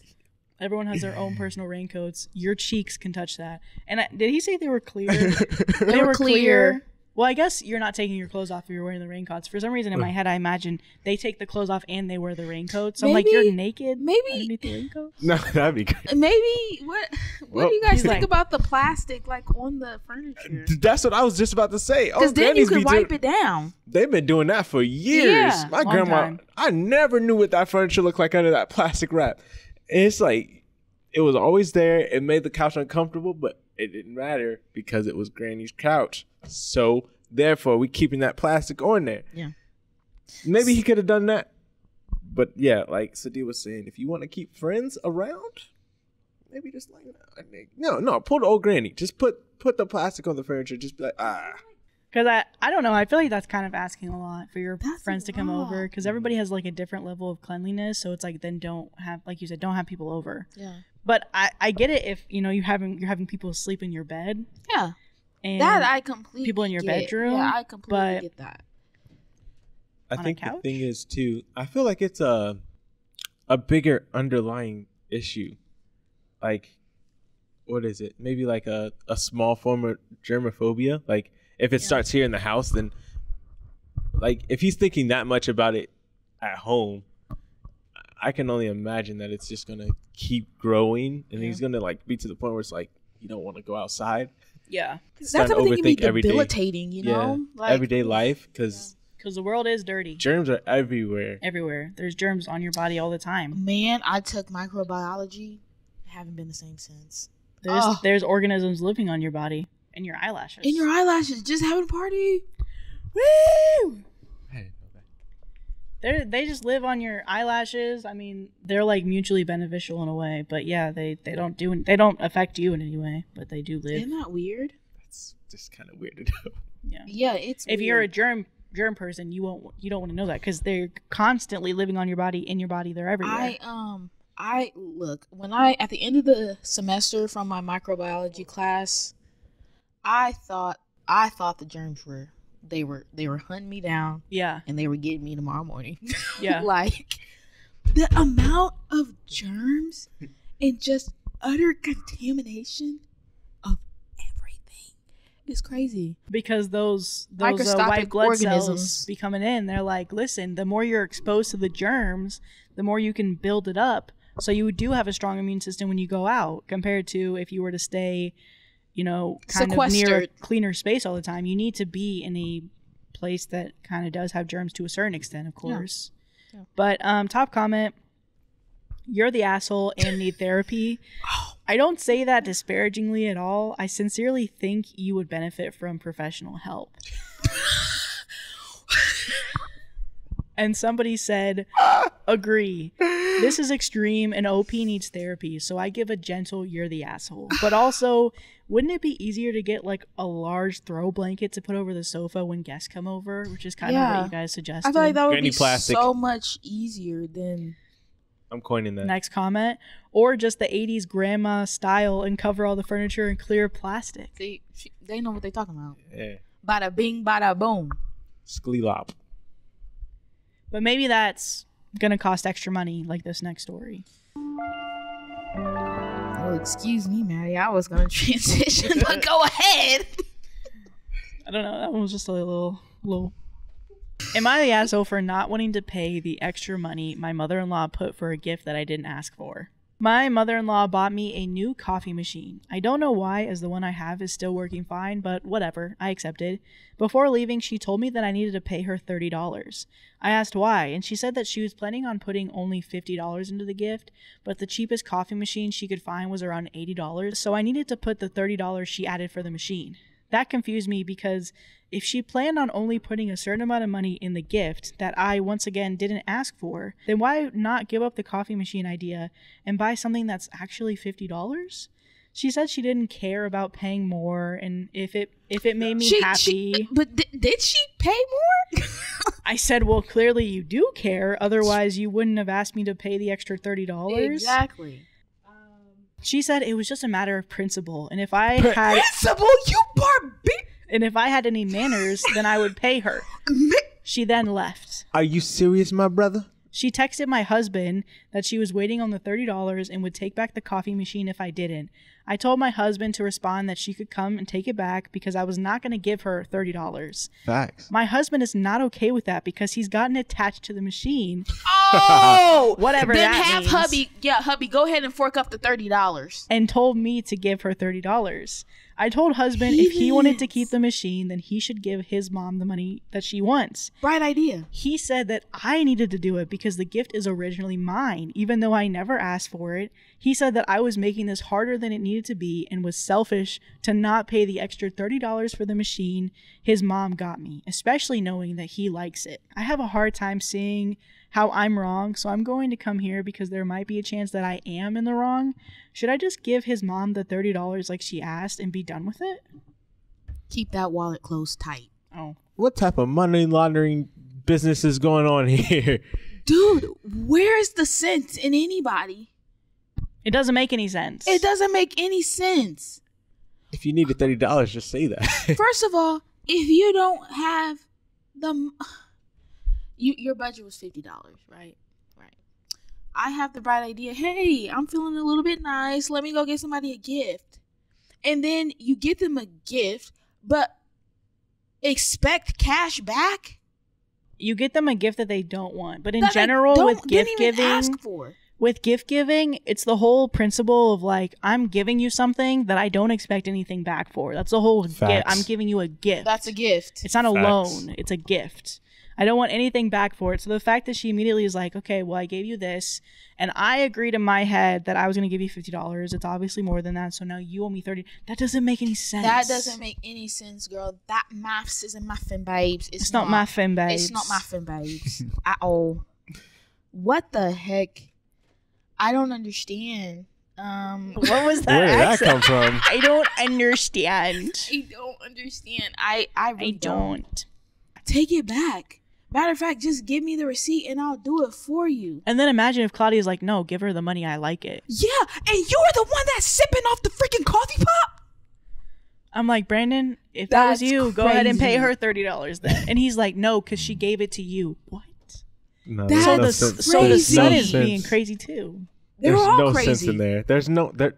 Speaker 1: Everyone has their own personal raincoats. Your cheeks can touch that. And I, did he say they were clear?
Speaker 3: They were clear.
Speaker 1: Well, I guess you're not taking your clothes off if you're wearing the raincoats. For some reason, in my head, I imagine they take the clothes off and they wear the raincoats. So I'm like, you're naked
Speaker 3: maybe-
Speaker 1: underneath the raincoat.
Speaker 2: no, that'd be great.
Speaker 3: Maybe what? What
Speaker 2: Well,
Speaker 3: do you guys think
Speaker 1: like-
Speaker 3: about the plastic like on the furniture?
Speaker 2: That's what I was just about to say. Oh,
Speaker 3: Because then you
Speaker 2: grannies
Speaker 3: can wipe
Speaker 2: do-
Speaker 3: it down.
Speaker 2: They've been doing that for years.
Speaker 3: Yeah,
Speaker 2: My
Speaker 1: long
Speaker 2: grandma,
Speaker 1: time.
Speaker 2: I never knew what that furniture looked like under that plastic wrap. It's like it was always there. It made the couch uncomfortable, but it didn't matter because it was Granny's couch. So therefore, we keeping that plastic on there.
Speaker 3: Yeah.
Speaker 2: Maybe he could have done that. But yeah, like Sahdia was saying, if you want to keep friends around, maybe just like no, no, pull the old granny. Just put put the plastic on the furniture. Just be like ah.
Speaker 1: Because I, I don't know. I feel like that's kind of asking a lot for your
Speaker 3: That's
Speaker 1: friends to come
Speaker 3: lot.
Speaker 1: over. Because everybody has like a different level of cleanliness. So it's like then don't have, like you said, don't have people over.
Speaker 3: Yeah.
Speaker 1: But I, I get it if you know you having you're having people sleep in your bed
Speaker 3: Yeah.
Speaker 1: and
Speaker 3: that I completely
Speaker 1: people in your
Speaker 3: get.
Speaker 1: bedroom,
Speaker 3: Yeah, I completely
Speaker 1: but-
Speaker 3: get that.
Speaker 2: I think the thing is too. I feel like it's a a bigger underlying issue. Like, what is it? Maybe like a a small form of germophobia. Like, if it
Speaker 3: Yeah.
Speaker 2: starts here in the house, then like if he's thinking that much about it at home, I can only imagine that it's just gonna keep growing, and
Speaker 3: Yeah.
Speaker 2: he's gonna like be to the point where it's like you don't want to go outside.
Speaker 1: yeah,
Speaker 3: That
Speaker 2: Starting
Speaker 3: type
Speaker 2: to
Speaker 3: of thing can be
Speaker 2: overthink every day.
Speaker 3: debilitating, you know? Like,
Speaker 2: everyday life because
Speaker 1: because the world is dirty
Speaker 2: germs are everywhere.
Speaker 1: everywhere. There's germs on your body all the time.
Speaker 3: Man, I took microbiology. I Haven't been the same since.
Speaker 1: There's
Speaker 3: Oh.
Speaker 1: there's organisms living on your body and your eyelashes.
Speaker 3: In your eyelashes, just having a party.
Speaker 1: woo.
Speaker 2: I didn't know that.
Speaker 1: They they just live on your eyelashes. I mean, they're like mutually beneficial in a way, but yeah, they they don't do they don't affect you in any way, but they do live.
Speaker 3: Isn't that weird?
Speaker 2: That's just kind of weird to know.
Speaker 1: Yeah.
Speaker 3: Yeah, it's.
Speaker 1: If you're a germ germ person, you won't you don't want to know that because they're constantly living on your body, in your body. They're everywhere.
Speaker 3: I um I look when I at the end of the semester from my microbiology class, I thought I thought the germs were they were they were hunting me down
Speaker 1: yeah,
Speaker 3: and they were getting me tomorrow morning.
Speaker 1: yeah.
Speaker 3: like the amount of germs and just utter contamination of everything is crazy.
Speaker 1: because those those uh, white blood cells be coming in. They're like, listen, the more you're exposed to the germs, the more you can build it up. So you do have a strong immune system when you go out, compared to if you were to stay, you know, kind of near cleaner space all the time. You need to be in a place that kind of does have germs to a certain extent, of course.
Speaker 3: Yeah.
Speaker 1: But um, top comment. You're the asshole and need therapy. I don't say that disparagingly at all. I sincerely think you would benefit from professional help. And somebody said, agree. This is extreme and OP needs therapy, so I give a gentle, you're the asshole. But also, wouldn't it be easier to get like a large throw blanket to put over the sofa when guests come over, which is kind of what you guys suggested?
Speaker 3: I feel like that would
Speaker 2: Granny
Speaker 3: be
Speaker 2: plastic.
Speaker 3: so much easier than.
Speaker 2: I'm coining that.
Speaker 1: Next comment. Or just the 80s grandma style and cover all the furniture in clear plastic.
Speaker 3: They they know what they're talking about.
Speaker 2: Yeah.
Speaker 3: Bada bing, bada boom.
Speaker 2: Skleelop.
Speaker 1: But maybe that's going to cost extra money, like this next story.
Speaker 3: Oh, excuse me, Maddie. I was gonna transition, but go ahead.
Speaker 1: I don't know. That one was just a little, little. Am I the asshole for not wanting to pay the extra money my mother in law put for a gift that I didn't ask for? My mother in law bought me a new coffee machine. I don't know why, as the one I have is still working fine, but whatever, I accepted. Before leaving, she told me that I needed to pay her $30. I asked why, and she said that she was planning on putting only $50 into the gift, but the cheapest coffee machine she could find was around $80, so I needed to put the $30 she added for the machine. That confused me because if she planned on only putting a certain amount of money in the gift that I once again didn't ask for, then why not give up the coffee machine idea and buy something that's actually $50? She said she didn't care about paying more and if it if it made me
Speaker 3: She-
Speaker 1: happy.
Speaker 3: she- but di- did she pay more?
Speaker 1: I said, "Well, clearly you do care, otherwise you wouldn't have asked me to pay the extra $30."
Speaker 3: exactly.
Speaker 1: Um, she said it was just a matter of principle and if I had
Speaker 3: principle, you barbi-
Speaker 1: and if I had any manners, then I would pay her. She then left.
Speaker 2: Are you serious, my brother?
Speaker 1: She texted my husband that she was waiting on the $30 and would take back the coffee machine if I didn't. I told my husband to respond that she could come and take it back because I was not going to give her $30.
Speaker 2: Facts.
Speaker 1: My husband is not okay with that because he's gotten attached to the machine
Speaker 3: Oh, Oh,
Speaker 1: Whatever
Speaker 3: Then have
Speaker 1: means.
Speaker 3: hubby, yeah, hubby, go ahead and fork up the thirty dollars.
Speaker 1: and told me to give her $30. I told husband if he wanted to keep the machine, then he should give his mom the money that she wants.
Speaker 3: Bright idea.
Speaker 1: He said that I needed to do it because the gift is originally mine, even though I never asked for it. He said that I was making this harder than it needed to be and was selfish to not pay the extra $30 for the machine his mom got me, especially knowing that he likes it. I have a hard time seeing how I'm wrong, so I'm going to come here because there might be a chance that I am in the wrong. Should I just give his mom the $30 like she asked and be done with it?
Speaker 3: Keep that wallet closed tight,
Speaker 1: Oh.
Speaker 2: What type of money laundering business is going on here?
Speaker 3: dude. Where's the sense in anybody?
Speaker 1: It doesn't make any sense.
Speaker 3: It doesn't make any sense.
Speaker 2: If you need needed thirty dollars, just say that.
Speaker 3: First of all, if you don't have the, m- you your budget was fifty dollars, right? Right. I have the bright idea. Hey, I'm feeling a little bit nice. Let me go get somebody a gift, and then you get them a gift, but expect cash back.
Speaker 1: you get them a gift that they don't want. But in
Speaker 3: that
Speaker 1: general, with gift giving,
Speaker 3: ask for.
Speaker 1: with gift giving, it's the whole principle of like I'm giving you something that I don't expect anything back for. That's the whole gift. I'm giving you a gift.
Speaker 3: That's a gift.
Speaker 1: It's not a loan. It's a gift. I don't want anything back for it. So the fact that she immediately is like, okay, well, I gave you this, and I agreed in my head that I was going to give you fifty dollars. It's obviously more than that. So now you owe me thirty. That doesn't make any sense.
Speaker 3: That doesn't make any sense, girl. That maths isn't muffin babes. It's,
Speaker 1: It's not, my fin, babes.
Speaker 3: It's not muffin babes at all. What the heck? I don't understand. Um,
Speaker 1: What was that?
Speaker 2: Where did that come from?
Speaker 1: I don't understand.
Speaker 3: I don't understand. I I
Speaker 1: I
Speaker 3: don't.
Speaker 1: don't.
Speaker 3: Take it back. Matter of fact, just give me the receipt and I'll do it for you.
Speaker 1: And then imagine if Claudia's like, no, give her the money. I like it.
Speaker 3: Yeah, and you're the one that's sipping off the freaking coffee pot.
Speaker 1: I'm like, Brandon, if that was
Speaker 3: That's
Speaker 1: you, go ahead and pay her thirty dollars then. And he's like, no, because she gave it to you. What?
Speaker 2: No,
Speaker 3: That's
Speaker 1: so the
Speaker 2: sense.
Speaker 1: so the
Speaker 3: crazy.
Speaker 1: son is being crazy too.
Speaker 3: They're
Speaker 2: There's
Speaker 3: all
Speaker 2: no
Speaker 3: crazy.
Speaker 2: sense in there. There's no there.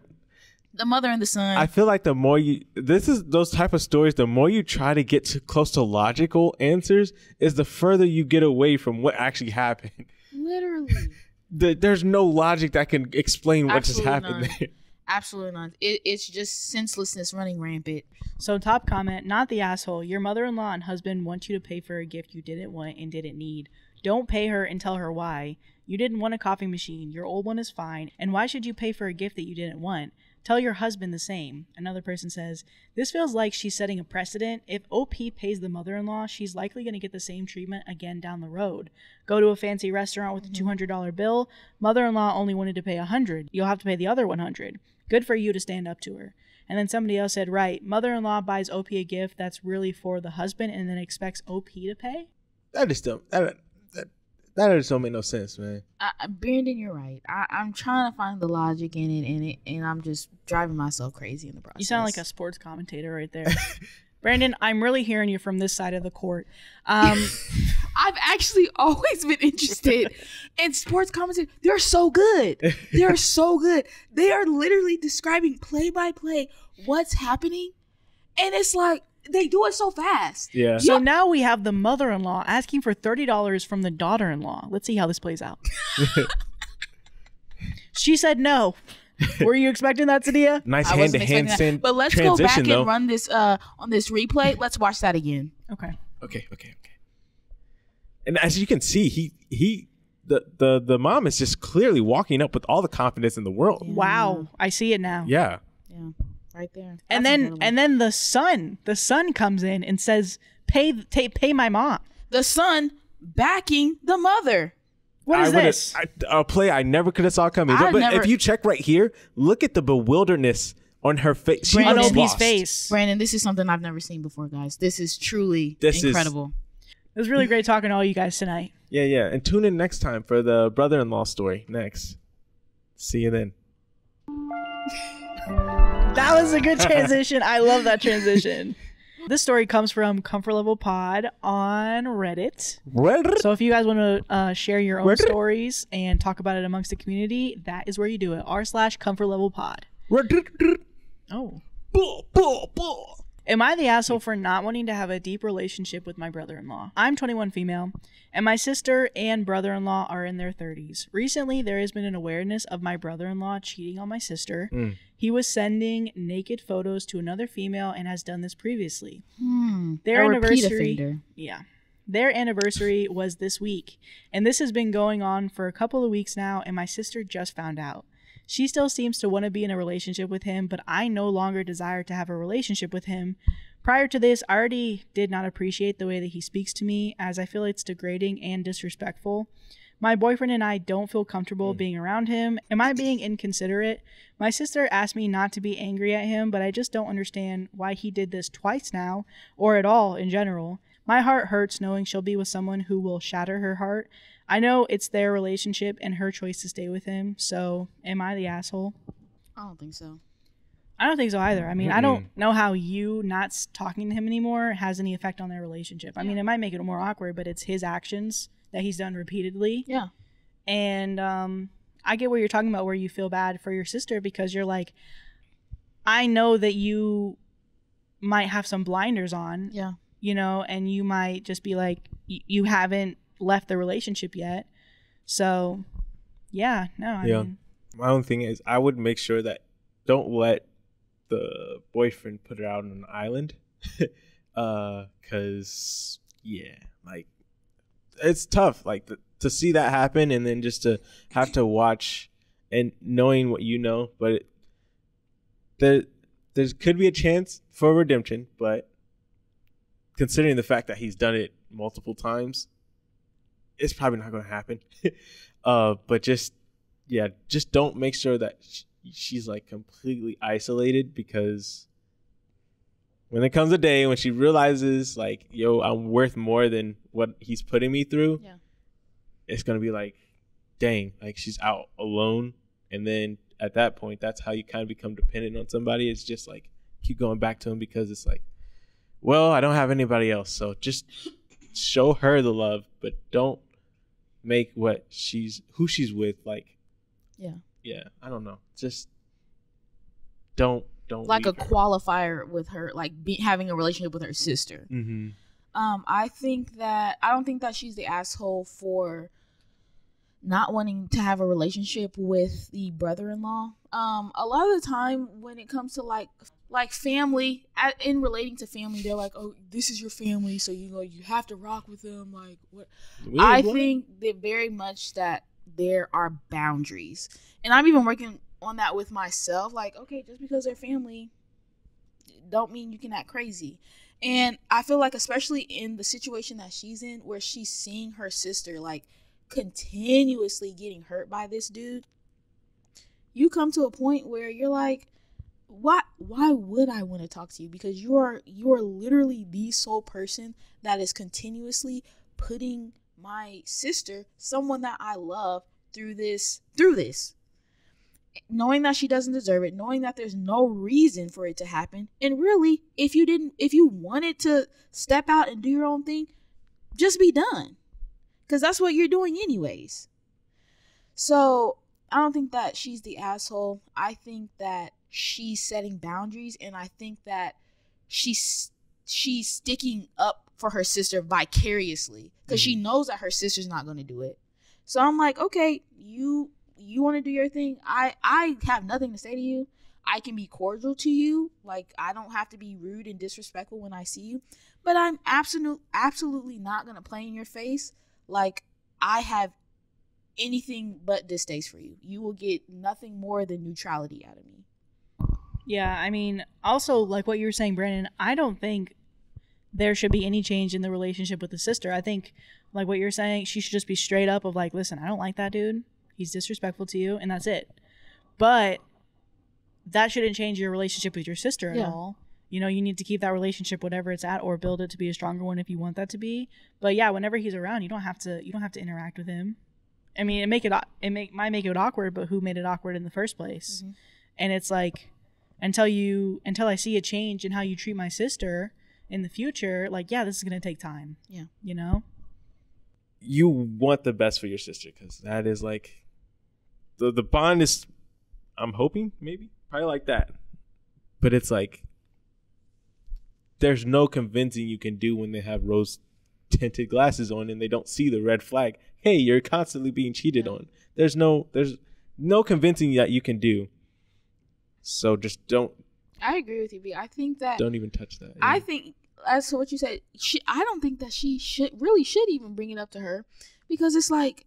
Speaker 3: The mother and the son.
Speaker 2: I feel like the more you this is those type of stories, the more you try to get to close to logical answers, is the further you get away from what actually happened.
Speaker 3: Literally.
Speaker 2: The, there's no logic that can explain what just happened
Speaker 3: none.
Speaker 2: there.
Speaker 3: Absolutely not. It, it's just senselessness running rampant.
Speaker 1: So top comment, not the asshole. Your mother-in-law and husband want you to pay for a gift you didn't want and didn't need. Don't pay her and tell her why. You didn't want a coffee machine. Your old one is fine. And why should you pay for a gift that you didn't want? Tell your husband the same. Another person says, This feels like she's setting a precedent. If OP pays the mother in law, she's likely going to get the same treatment again down the road. Go to a fancy restaurant with a mm-hmm. $200 bill. Mother in law only wanted to pay 100 You'll have to pay the other 100 Good for you to stand up to her. And then somebody else said, Right, mother in law buys OP a gift that's really for the husband and then expects OP to pay?
Speaker 2: That is dumb. don't that that that just don't make no sense, man.
Speaker 3: I, I- Brandon, you're right. I, I'm trying to find the logic in it, and it, and I'm just driving myself crazy in the process.
Speaker 1: You sound like a sports commentator right there. Brandon, I'm really hearing you from this side of the court. Um,
Speaker 3: I've actually always been interested in sports commentary. They're so good. They're so good. They are literally describing play by play what's happening, and it's like they do it so fast.
Speaker 2: Yeah.
Speaker 1: so now we have the mother in law asking for $30 from the daughter in law. Let's see how this plays out. she said no. Were you expecting that, Sahdia?
Speaker 2: nice hand to
Speaker 3: expecting that.
Speaker 2: handstand
Speaker 3: But let's go back
Speaker 2: transition
Speaker 3: and run this uh on this replay. Let's watch that again.
Speaker 1: Okay.
Speaker 2: Okay, okay, okay. And as you can see, he he the the the mom is just clearly walking up with all the confidence in the world.
Speaker 1: Wow. I see it now.
Speaker 2: Yeah.
Speaker 3: Yeah, right there.
Speaker 1: And
Speaker 3: That's
Speaker 1: then and then the son, the son comes in and says, "Pay pay, pay my mom."
Speaker 3: the son backing the mother.
Speaker 1: What is
Speaker 2: I would've-
Speaker 1: this?
Speaker 2: I, a play I never could have saw coming.
Speaker 3: I've
Speaker 2: But, but
Speaker 3: never-
Speaker 2: if you check right here, look at the bewilderness on her face. She
Speaker 3: Brandon-
Speaker 1: On
Speaker 2: looks
Speaker 1: OP's
Speaker 2: lost.
Speaker 1: face.
Speaker 3: Brandon, this is something I've never seen before, guys. This is truly
Speaker 2: This is-
Speaker 3: incredible.
Speaker 1: It was really great talking to all you guys tonight.
Speaker 2: Yeah, yeah. And tune in next time for the brother-in-law story. Next. See you then.
Speaker 1: That was a good transition. I love that transition. This story comes from Comfort Level Pod on Reddit. So if you guys want to uh, share your own
Speaker 2: Reddit?
Speaker 1: stories and talk about it amongst the community, that is where you do it. R slash Comfort Level Pod. Oh. Am I the asshole for not wanting to have a deep relationship with my brother in law? I'm 21 female, and my sister and brother in law are in their 30s. Recently, there has been an awareness of my brother in law cheating on my sister.
Speaker 2: Mm.
Speaker 1: He was sending naked photos to another female and has done this previously.
Speaker 3: Hmm.
Speaker 1: Their
Speaker 3: A
Speaker 1: anniversary. Yeah. Their anniversary was this week, and this has been going on for a couple of weeks now, and my sister just found out. She still seems to want to be in a relationship with him, but I no longer desire to have a relationship with him. Prior to this, I already did not appreciate the way that he speaks to me, as I feel it's degrading and disrespectful. My boyfriend and I don't feel comfortable hmm. being around him. Am I being inconsiderate? My sister asked me not to be angry at him, but I just don't understand why he did this twice now, or at all in general. My heart hurts knowing she'll be with someone who will shatter her heart. I know it's their relationship and her choice to stay with him, so am I the asshole?
Speaker 3: I don't think so.
Speaker 1: I don't think so either. I mean, I don't know how you not talking to him anymore has any effect on their relationship. I mean, it might make it more awkward, but it's his actions that he's done repeatedly.
Speaker 3: Yeah.
Speaker 1: And um, I get what you're talking about, where you feel bad for your sister because you're like, I know that you might have some blinders on,
Speaker 3: Yeah.
Speaker 1: you know, and you might just be like, y- you haven't left the relationship yet. So, yeah, no, I
Speaker 2: Yeah.
Speaker 1: mean,
Speaker 2: My own thing is I would make sure that don't let the boyfriend put her out on an island. uh cuz yeah, like it's tough like th- to see that happen and then just to have to watch and knowing what you know, but it, there there could be a chance for redemption, but considering the fact that he's done it multiple times, it's probably not going to happen. uh, but just yeah, just don't make sure that sh- she's like completely isolated because when it comes a day when she realizes like, yo, I'm worth more than what he's putting me through,
Speaker 3: Yeah.
Speaker 2: it's gonna be like, dang, like she's out alone, and then at that point, that's how you kind of become dependent on somebody. It's just like keep going back to him because it's like, well, I don't have anybody else, so just show her the love, but don't make what she's who she's with like
Speaker 3: Yeah.
Speaker 2: yeah i don't know just don't don't
Speaker 3: Like a
Speaker 2: her.
Speaker 3: qualifier with her, like be, having a relationship with her sister.
Speaker 2: mm-hmm.
Speaker 3: Um, I think that I don't think that she's the asshole for not wanting to have a relationship with the brother-in-law. Um, a lot of the time when it comes to like like family, in relating to family, they're like, "Oh, this is your family, so you know you have to rock with them." Like, what? I think that very much that there are boundaries, and I'm even working on that with myself. Like, okay, just because they're family, don't mean you can act crazy. And I feel like, especially in the situation that she's in, where she's seeing her sister like continuously getting hurt by this dude, you come to a point where you're like, why why would I want to talk to you? Because you are you are literally the sole person that is continuously putting my sister, someone that I love, through this through this. Knowing that she doesn't deserve it knowing that there's no reason for it to happen and really if you didn't if you wanted to step out and do your own thing just be done. Because that's what you're doing anyways. So i don't think that she's the asshole. I think that she's setting boundaries and i think that she's she's sticking up for her sister vicariously because she mm-hmm. knows that her sister's not going to do it. So i'm like okay you you want to do your thing? I i have nothing to say to you. I can be cordial to you. Like i don't have to be rude and disrespectful when i see you but i'm absolute absolutely not going to play in your face. Like i have anything but distaste for you. You will get nothing more than neutrality out of me
Speaker 1: Yeah, I mean, also like what you were saying, Brandon. I don't think there should be any change in the relationship with the sister. I think, like what you're saying, she should just be straight up of like, listen, I don't like that dude. He's disrespectful to you, and that's it. But that shouldn't change your relationship with your sister at
Speaker 3: Yeah.
Speaker 1: all. You know, you need to keep that relationship whatever it's at, or build it to be a stronger one if you want that to be. But yeah, whenever he's around, you don't have to. You don't have to interact with him. I mean, it make it it make might make it awkward, but who made it awkward in the first place?
Speaker 3: Mhm.
Speaker 1: And it's like until you until I see a change in how you treat my sister in the future, like yeah, this is gonna take time.
Speaker 3: Yeah.
Speaker 1: you know.
Speaker 2: you want the best for your sister because that is like the the bond is i'm hoping maybe probably like that but it's like there's no convincing you can do when they have rose tinted glasses on and they don't see the red flag hey you're constantly being cheated
Speaker 3: Yeah.
Speaker 2: on there's no there's no convincing that you can do so just don't
Speaker 3: i agree with you b i think that
Speaker 2: don't even touch that
Speaker 3: I think as to what you said, she, I don't think that she should really should even bring it up to her because it's like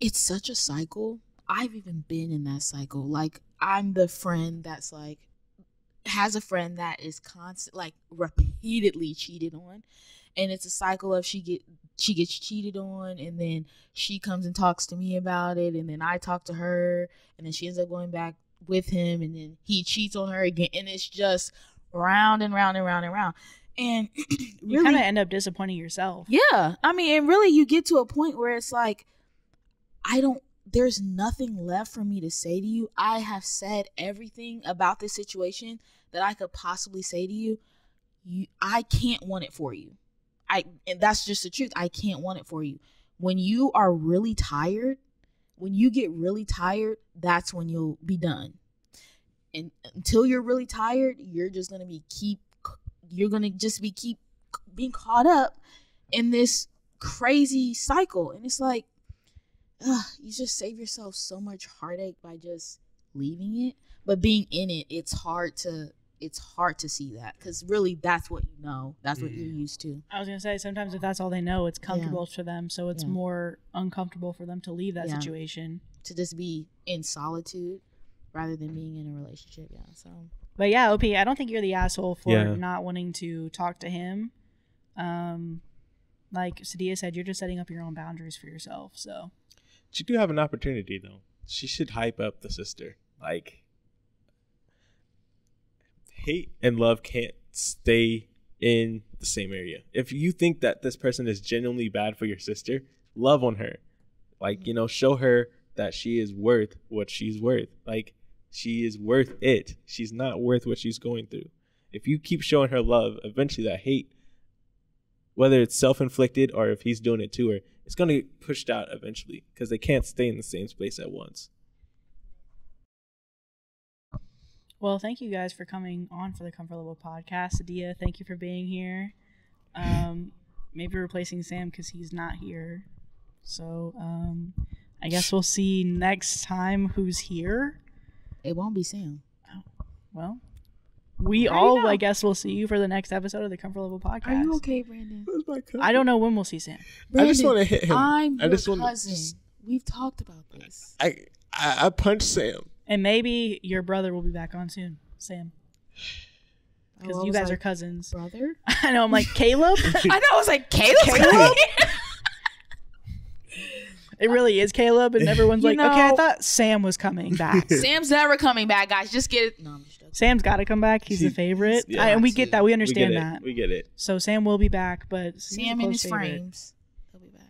Speaker 3: it's such a cycle. I've even been in that cycle. Like I'm the friend that's like has a friend that is constant like repeatedly cheated on and it's a cycle of she get she gets cheated on and then she comes and talks to me about it and then I talk to her and then she ends up going back with him and then he cheats on her again and it's just round and round and round and round. And
Speaker 1: You kind of end up disappointing yourself.
Speaker 3: yeah. I mean, and really, you get to a point where it's like, I don't, there's nothing left for me to say to you. I have said everything about this situation that I could possibly say to you. You, I can't want it for you. I, and that's just the truth. I can't want it for you. When you are really tired, when you get really tired, that's when you'll be done. And until you're really tired, you're just gonna be keep you're gonna just be keep being caught up in this crazy cycle and it's like ugh, you just save yourself so much heartache by just leaving it but being in it it's hard to it's hard to see that because really that's what you know that's what you're used to
Speaker 1: I was gonna say sometimes if that's all they know, it's comfortable for them, so it's
Speaker 3: Yeah.
Speaker 1: more uncomfortable for them to leave that
Speaker 3: Yeah.
Speaker 1: situation.
Speaker 3: to just be in solitude rather than being in a relationship yeah so
Speaker 1: But yeah, OP, I don't think you're the asshole for
Speaker 2: Yeah.
Speaker 1: not wanting to talk to him. Um, like Sahdia said, you're just setting up your own boundaries for yourself. So
Speaker 2: She do have an opportunity though. She should hype up the sister. Like hate and love can't stay in the same area. If you think that this person is genuinely bad for your sister, love on her. Like, you know, show her that she is worth what she's worth. Like she is worth it. She's not worth what she's going through. If you keep showing her love, eventually that hate whether it's self-inflicted or if he's doing it to her, it's going to get pushed out eventually because they can't stay in the same space at once.
Speaker 1: Well, thank you guys for coming on for the Comfort Level podcast. Sahdia, thank you for being here. Um, maybe replacing Sam because he's not here. So um, I guess we'll see next time who's here.
Speaker 3: it won't be sam
Speaker 1: Well, we
Speaker 3: There you
Speaker 1: all,
Speaker 3: go.
Speaker 1: I guess, will see you for the next episode of the Comfort Level podcast.
Speaker 3: are you okay brandon
Speaker 1: I don't know when we'll see Sam.
Speaker 2: I just want to hit him.
Speaker 3: i'm
Speaker 2: I
Speaker 3: your
Speaker 2: just want
Speaker 3: cousin
Speaker 2: to.
Speaker 3: we've talked about this
Speaker 2: I, I I punched Sam.
Speaker 1: And maybe your brother will be back on soon, Sam, because
Speaker 3: Oh,
Speaker 1: you
Speaker 3: was
Speaker 1: guys are cousins.
Speaker 3: brother.
Speaker 1: I know. I'm like Caleb.
Speaker 3: I know. I was like Caleb.
Speaker 1: Caleb? it really is Caleb, and everyone's
Speaker 3: You
Speaker 1: like, okay, I thought Sam was coming back.
Speaker 3: Sam's never coming back, guys. Just get it. No, I'm just joking.
Speaker 1: Sam's got to come back. He's the favorite,
Speaker 2: yeah.
Speaker 1: I- and we get that. We
Speaker 2: We
Speaker 1: understand
Speaker 2: get
Speaker 1: that.
Speaker 2: We get it.
Speaker 1: So Sam will be back, but
Speaker 3: Sam in
Speaker 1: close
Speaker 3: his
Speaker 1: favorite.
Speaker 3: frames. He'll be back.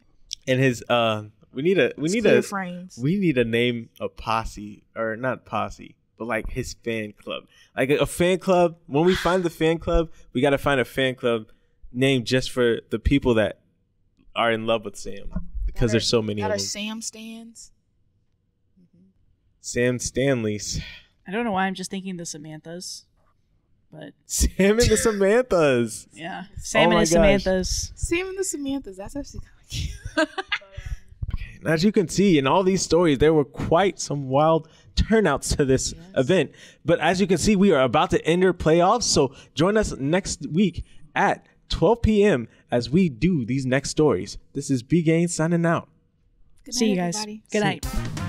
Speaker 2: And his uh, we need a we
Speaker 3: His
Speaker 2: need a
Speaker 3: frames.
Speaker 2: we need to name a posse or not posse, but like his fan club, like a, a fan club. When we find the fan club, we got to find a fan club name just for the people that are in love with Sam because
Speaker 3: That
Speaker 2: there's so many
Speaker 3: That
Speaker 2: of
Speaker 3: are
Speaker 2: them.
Speaker 3: Sam stands.
Speaker 2: Sam Stanley's,
Speaker 1: I don't know why I'm just thinking the Samanthas, but
Speaker 2: Sam and the Samanthas.
Speaker 1: yeah, Sam
Speaker 2: Oh
Speaker 1: and the
Speaker 2: gosh.
Speaker 1: Samanthas.
Speaker 3: Sam and the Samanthas. That's actually kind of cute.
Speaker 2: And as you can see in all these stories, there were quite some wild turnouts to this event. But as you can see, we are about to enter playoffs. So join us next week at 12 p.m. as we do these next stories. This is B Gain signing out.
Speaker 3: Good
Speaker 1: See you guys.
Speaker 3: everybody.
Speaker 1: Good
Speaker 2: See-
Speaker 1: night.